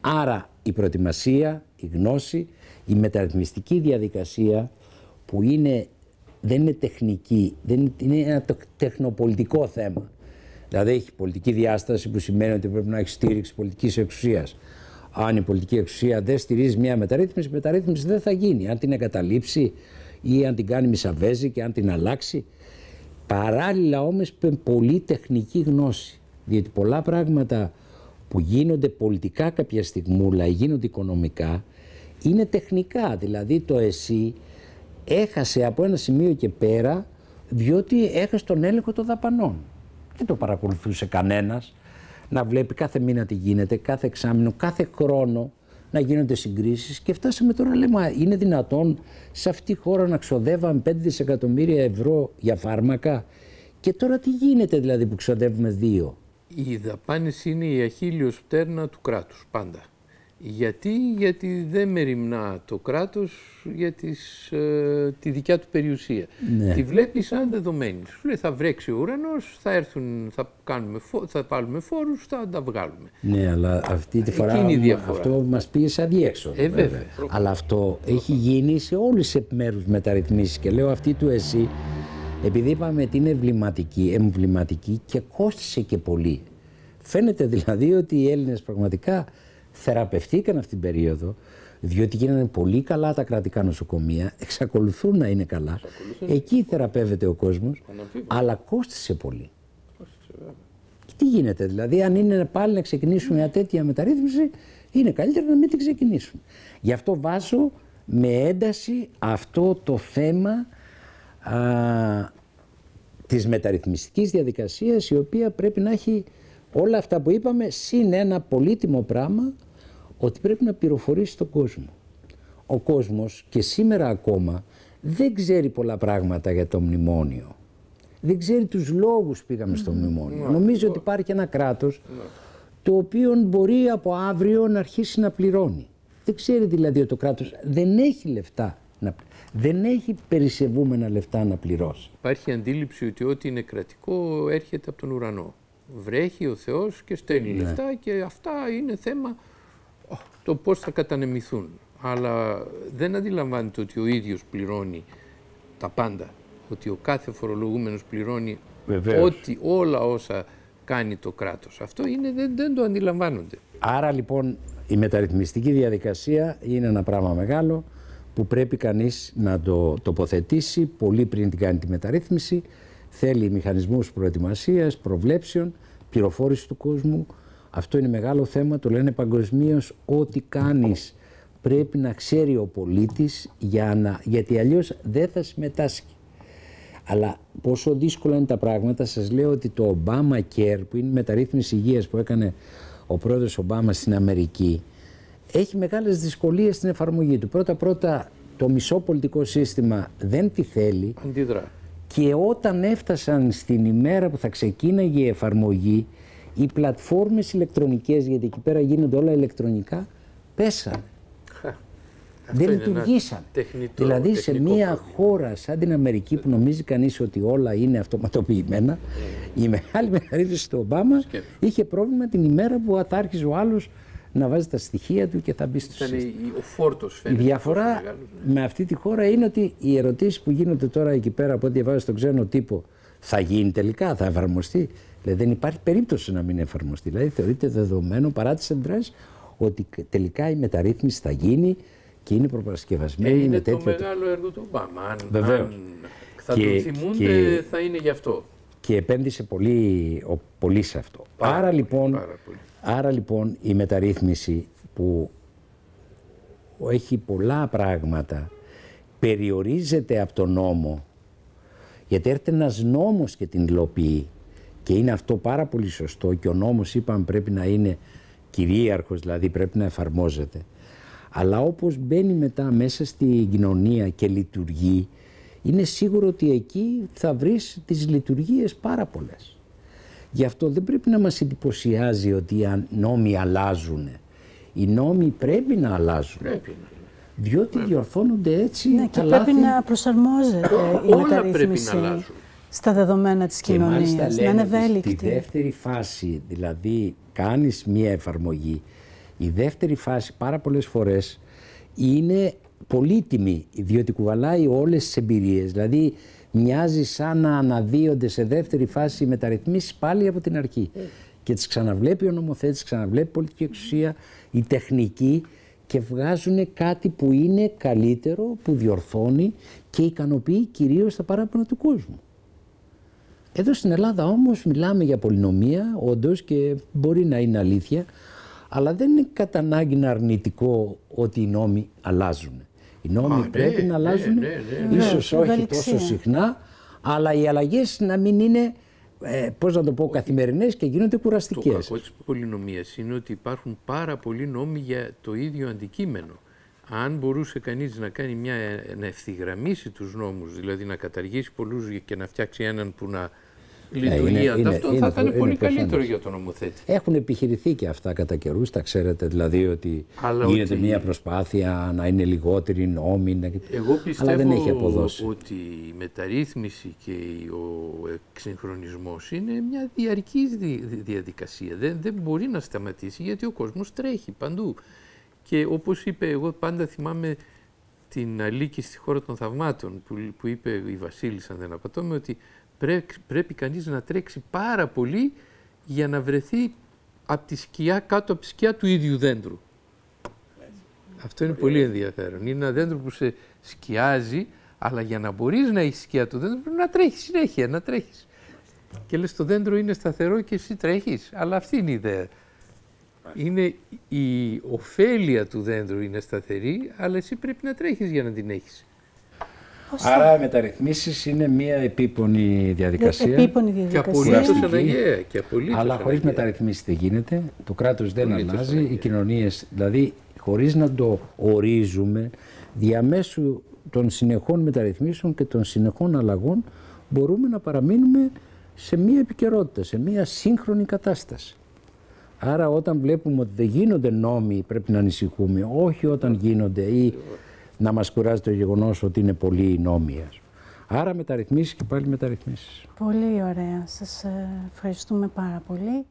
S2: Άρα η προετοιμασία, η γνώση, η μεταρρυθμιστική διαδικασία που είναι, δεν είναι τεχνική, δεν είναι ένα τεχνοπολιτικό θέμα. Δηλαδή έχει πολιτική διάσταση που σημαίνει ότι πρέπει να έχεις στήριξη πολιτικής εξουσίας. Αν η πολιτική εξουσία δεν στηρίζει μια μεταρρύθμιση, η μεταρρύθμιση δεν θα γίνει. Αν την εγκαταλείψει ή αν την κάνει μισαβέζη και αν την αλλάξει. Παράλληλα όμως με πολύ τεχνική γνώση. Διότι πολλά πράγματα που γίνονται πολιτικά κάποια στιγμούλα ή γίνονται οικονομικά είναι τεχνικά. Δηλαδή το εσύ έχασε από ένα σημείο και πέρα διότι έχασε τον έλεγχο των δαπανών. Δεν το παρακολουθούσε κανένας να βλέπει κάθε μήνα τι γίνεται, κάθε εξάμεινο, κάθε χρόνο να γίνονται συγκρίσεις και φτάσαμε τώρα λέμε είναι δυνατόν σε αυτή τη χώρα να ξοδεύαμε 5 δισεκατομμύρια ευρώ για φάρμακα; Και τώρα τι γίνεται δηλαδή που ξοδεύουμε δύο;
S3: Οι δαπάνες είναι η αχίλιος πτέρνα του κράτους πάντα. Γιατί, γιατί δεν μεριμνά το κράτος για τις, ε, τη δικιά του περιουσία. Ναι. Τη βλέπεις σαν δεδομένη. Σου λέει θα βρέξει ο ουρανός, θα έρθουν, θα, κάνουμε, θα πάρουμε φόρους, θα τα βγάλουμε.
S2: Ναι, αλλά αυτή τη φορά αυτό μας πήγε σαν διέξοδο.
S3: Ε, βέβαια.
S2: Αλλά αυτό έχει γίνει σε όλες τις επιμέρους μεταρρυθμίσεις και λέω αυτή του εσύ, επειδή είπαμε ότι είναι εμβληματική, εμβληματική και κόστησε και πολύ. Φαίνεται δηλαδή ότι οι Έλληνες πραγματικά θεραπευτήκαν αυτή την περίοδο, διότι γίνανε πολύ καλά τα κρατικά νοσοκομεία, εξακολουθούν να είναι καλά. Εκεί θεραπεύεται ο κόσμος, αλλά κόστησε πολύ. Και τι γίνεται, δηλαδή, αν είναι πάλι να ξεκινήσουμε μια τέτοια μεταρρύθμιση, είναι καλύτερα να μην την ξεκινήσουμε. Γι' αυτό βάζω με ένταση αυτό το θέμα α, της μεταρρυθμιστικής διαδικασίας η οποία πρέπει να έχει όλα αυτά που είπαμε συν ένα πολύτιμο πράγμα ότι πρέπει να πληροφορήσει τον κόσμο. Ο κόσμος και σήμερα ακόμα δεν ξέρει πολλά πράγματα για το μνημόνιο. Δεν ξέρει τους λόγους που πήγαμε στο μνημόνιο. Ναι, Νομίζω ναι. ότι υπάρχει ένα κράτος ναι. το οποίο μπορεί από αύριο να αρχίσει να πληρώνει. Δεν ξέρει δηλαδή ότι το κράτος δεν έχει λεφτά να δεν έχει περισσευούμενα λεφτά να πληρώσει.
S3: Υπάρχει αντίληψη ότι ό,τι είναι κρατικό έρχεται από τον ουρανό. Βρέχει ο Θεός και στέλνει λεφτά και αυτά είναι θέμα το πώς θα κατανεμηθούν. Αλλά δεν αντιλαμβάνεται ότι ο ίδιος πληρώνει τα πάντα. Ότι ο κάθε φορολογούμενος πληρώνει ότι όλα όσα κάνει το κράτος. Αυτό είναι, δεν, δεν το αντιλαμβάνονται.
S2: Άρα λοιπόν η μεταρρυθμιστική διαδικασία είναι ένα πράγμα μεγάλο που πρέπει κανείς να το τοποθετήσει πολύ πριν την κάνει τη μεταρρύθμιση. Θέλει μηχανισμούς προετοιμασίας, προβλέψεων, πληροφόρηση του κόσμου, αυτό είναι μεγάλο θέμα, το λένε παγκοσμίως ό,τι κάνεις πρέπει να ξέρει ο πολίτης για να, γιατί αλλιώς δεν θα συμμετάσχει. Αλλά πόσο δύσκολα είναι τα πράγματα, σας λέω ότι το Obama Care που είναι η μεταρρύθμιση υγείας που έκανε ο πρόεδρος Ομπάμα στην Αμερική έχει μεγάλες δυσκολίες στην εφαρμογή του. Πρώτα-πρώτα το μισό πολιτικό σύστημα δεν τη θέλει.
S3: Αντιδρά.
S2: Και όταν έφτασαν στην ημέρα που θα ξεκίναγε η εφαρμογή οι πλατφόρμες ηλεκτρονικές, γιατί εκεί πέρα γίνονται όλα ηλεκτρονικά, πέσανε. δεν λειτουργήσαν. δηλαδή σε μια χώρα σαν την Αμερική που νομίζει κανείς ότι όλα είναι αυτοματοποιημένα, η μεγάλη μεταρρύθμιση του Ομπάμα είχε πρόβλημα την ημέρα που θα άρχιζε ο άλλος να βάζει τα στοιχεία του και θα μπει στο σύστημα.
S3: Ο φόρτος
S2: Η διαφορά με αυτή τη χώρα είναι ότι οι ερωτήσεις που γίνονται τώρα εκεί πέρα από ό,τι διαβάζει στον ξένο τύπο θα γίνει τελικά, θα εφαρμοστεί. Δηλαδή δεν υπάρχει περίπτωση να μην εφαρμοστεί. Δηλαδή θεωρείται δεδομένο παρά τις εντράσει ότι τελικά η μεταρρύθμιση θα γίνει και είναι προπαρασκευασμένη.
S3: Ε, είναι το μεγάλο έργο του Ομπάμα. Αν, αν θα και, το θυμούνται και, θα είναι γι' αυτό.
S2: Και επένδυσε πολύ, πολύ σε αυτό. Πάρα άρα, λοιπόν, πολύ. άρα λοιπόν η μεταρρύθμιση που έχει πολλά πράγματα περιορίζεται από τον νόμο γιατί έρχεται ένας νόμος και την υλοποιεί και είναι αυτό πάρα πολύ σωστό και ο νόμος είπαμε πρέπει να είναι κυρίαρχος, δηλαδή πρέπει να εφαρμόζεται. Αλλά όπως μπαίνει μετά μέσα στην κοινωνία και λειτουργεί, είναι σίγουρο ότι εκεί θα βρεις τις λειτουργίες πάρα πολλές. Γι' αυτό δεν πρέπει να μας εντυπωσιάζει ότι οι νόμοι αλλάζουν. Οι νόμοι πρέπει να αλλάζουν.
S3: Πρέπει
S2: διότι διορθώνονται έτσι
S1: ναι, και πρέπει να προσαρμόζεται η μεταρρύθμιση στα δεδομένα της κοινωνίας, να είναι ευέλικτη.
S2: Στη δεύτερη φάση, δηλαδή κάνεις μία εφαρμογή, η δεύτερη φάση πάρα πολλές φορές είναι πολύτιμη, διότι κουβαλάει όλες τις εμπειρίες. Δηλαδή μοιάζει σαν να αναδύονται σε δεύτερη φάση οι μεταρρυθμίσεις πάλι από την αρχή. Ε. Και τις ξαναβλέπει ο νομοθέτης, ξαναβλέπει η πολιτική εξουσία, η τεχνική και βγάζουν κάτι που είναι καλύτερο, που διορθώνει και ικανοποιεί κυρίως τα παράπονα του κόσμου. Εδώ στην Ελλάδα όμως μιλάμε για πολυνομία, όντως και μπορεί να είναι αλήθεια, αλλά δεν είναι κατά ανάγκη αρνητικό ότι οι νόμοι αλλάζουν. Οι νόμοι ναι, πρέπει να ναι, αλλάζουν, ναι, ίσως όχι τόσο συχνά, αλλά οι αλλαγές να μην είναι ε, πώς να το πω, καθημερινές και γίνονται κουραστικές. Το
S3: κακό της πολυνομίας είναι ότι υπάρχουν πάρα πολλοί νόμοι για το ίδιο αντικείμενο. Αν μπορούσε κανείς να κάνει μια, να ευθυγραμμίσει τους νόμους, δηλαδή να καταργήσει πολλούς και να φτιάξει έναν που να λειτουργεί είναι, αυτό θα ήταν πολύ καλύτερο για τον νομοθέτη.
S2: Έχουν επιχειρηθεί και αυτά κατά καιρούς, τα ξέρετε, δηλαδή ότι Αλλά γίνεται ότι... μια προσπάθεια να είναι λιγότεροι νόμοι.
S3: Εγώ πιστεύω αλλά δεν έχει αποδώσει. ότι η μεταρρύθμιση και ο εξυγχρονισμός είναι μια διαρκής διαδικασία. Δεν, δεν μπορεί να σταματήσει γιατί ο κόσμος τρέχει παντού. Και όπως είπε, εγώ πάντα θυμάμαι την αλήκη στη χώρα των θαυμάτων που, που είπε η Βασίλισσα, αν δεν απατώμε, ότι πρέπει κανείς να τρέξει πάρα πολύ για να βρεθεί από τη σκιά, κάτω από τη σκιά του ίδιου δέντρου. Αυτό είναι πολύ ενδιαφέρον. Είναι ένα δέντρο που σε σκιάζει, αλλά για να μπορείς να έχεις σκιά του δέντρου πρέπει να τρέχεις συνέχεια, να τρέχεις. Και λες το δέντρο είναι σταθερό και εσύ τρέχεις, αλλά αυτή είναι η ιδέα. Είναι η ωφέλεια του δέντρου είναι σταθερή, αλλά εσύ πρέπει να τρέχεις για να την έχεις.
S2: Άρα οι μεταρρυθμίσεις είναι μια επίπονη διαδικασία.
S1: Επίπονη διαδικασία.
S3: Και αναγκαία. Και
S2: αλλά χωρίς μεταρρυθμίσεις δεν γίνεται. Το κράτος δεν αλλάζει. Οι κοινωνίες, δηλαδή χωρίς να το ορίζουμε, διαμέσου των συνεχών μεταρρυθμίσεων και των συνεχών αλλαγών μπορούμε να παραμείνουμε σε μια επικαιρότητα, σε μια σύγχρονη κατάσταση. Άρα όταν βλέπουμε ότι δεν γίνονται νόμοι πρέπει να ανησυχούμε, όχι όταν γίνονται ή να μας κουράζει το γεγονός ότι είναι πολύ νόμια. Άρα μεταρρυθμίσεις και πάλι μεταρρυθμίσεις.
S1: Πολύ ωραία. Σας ε, ευχαριστούμε πάρα πολύ.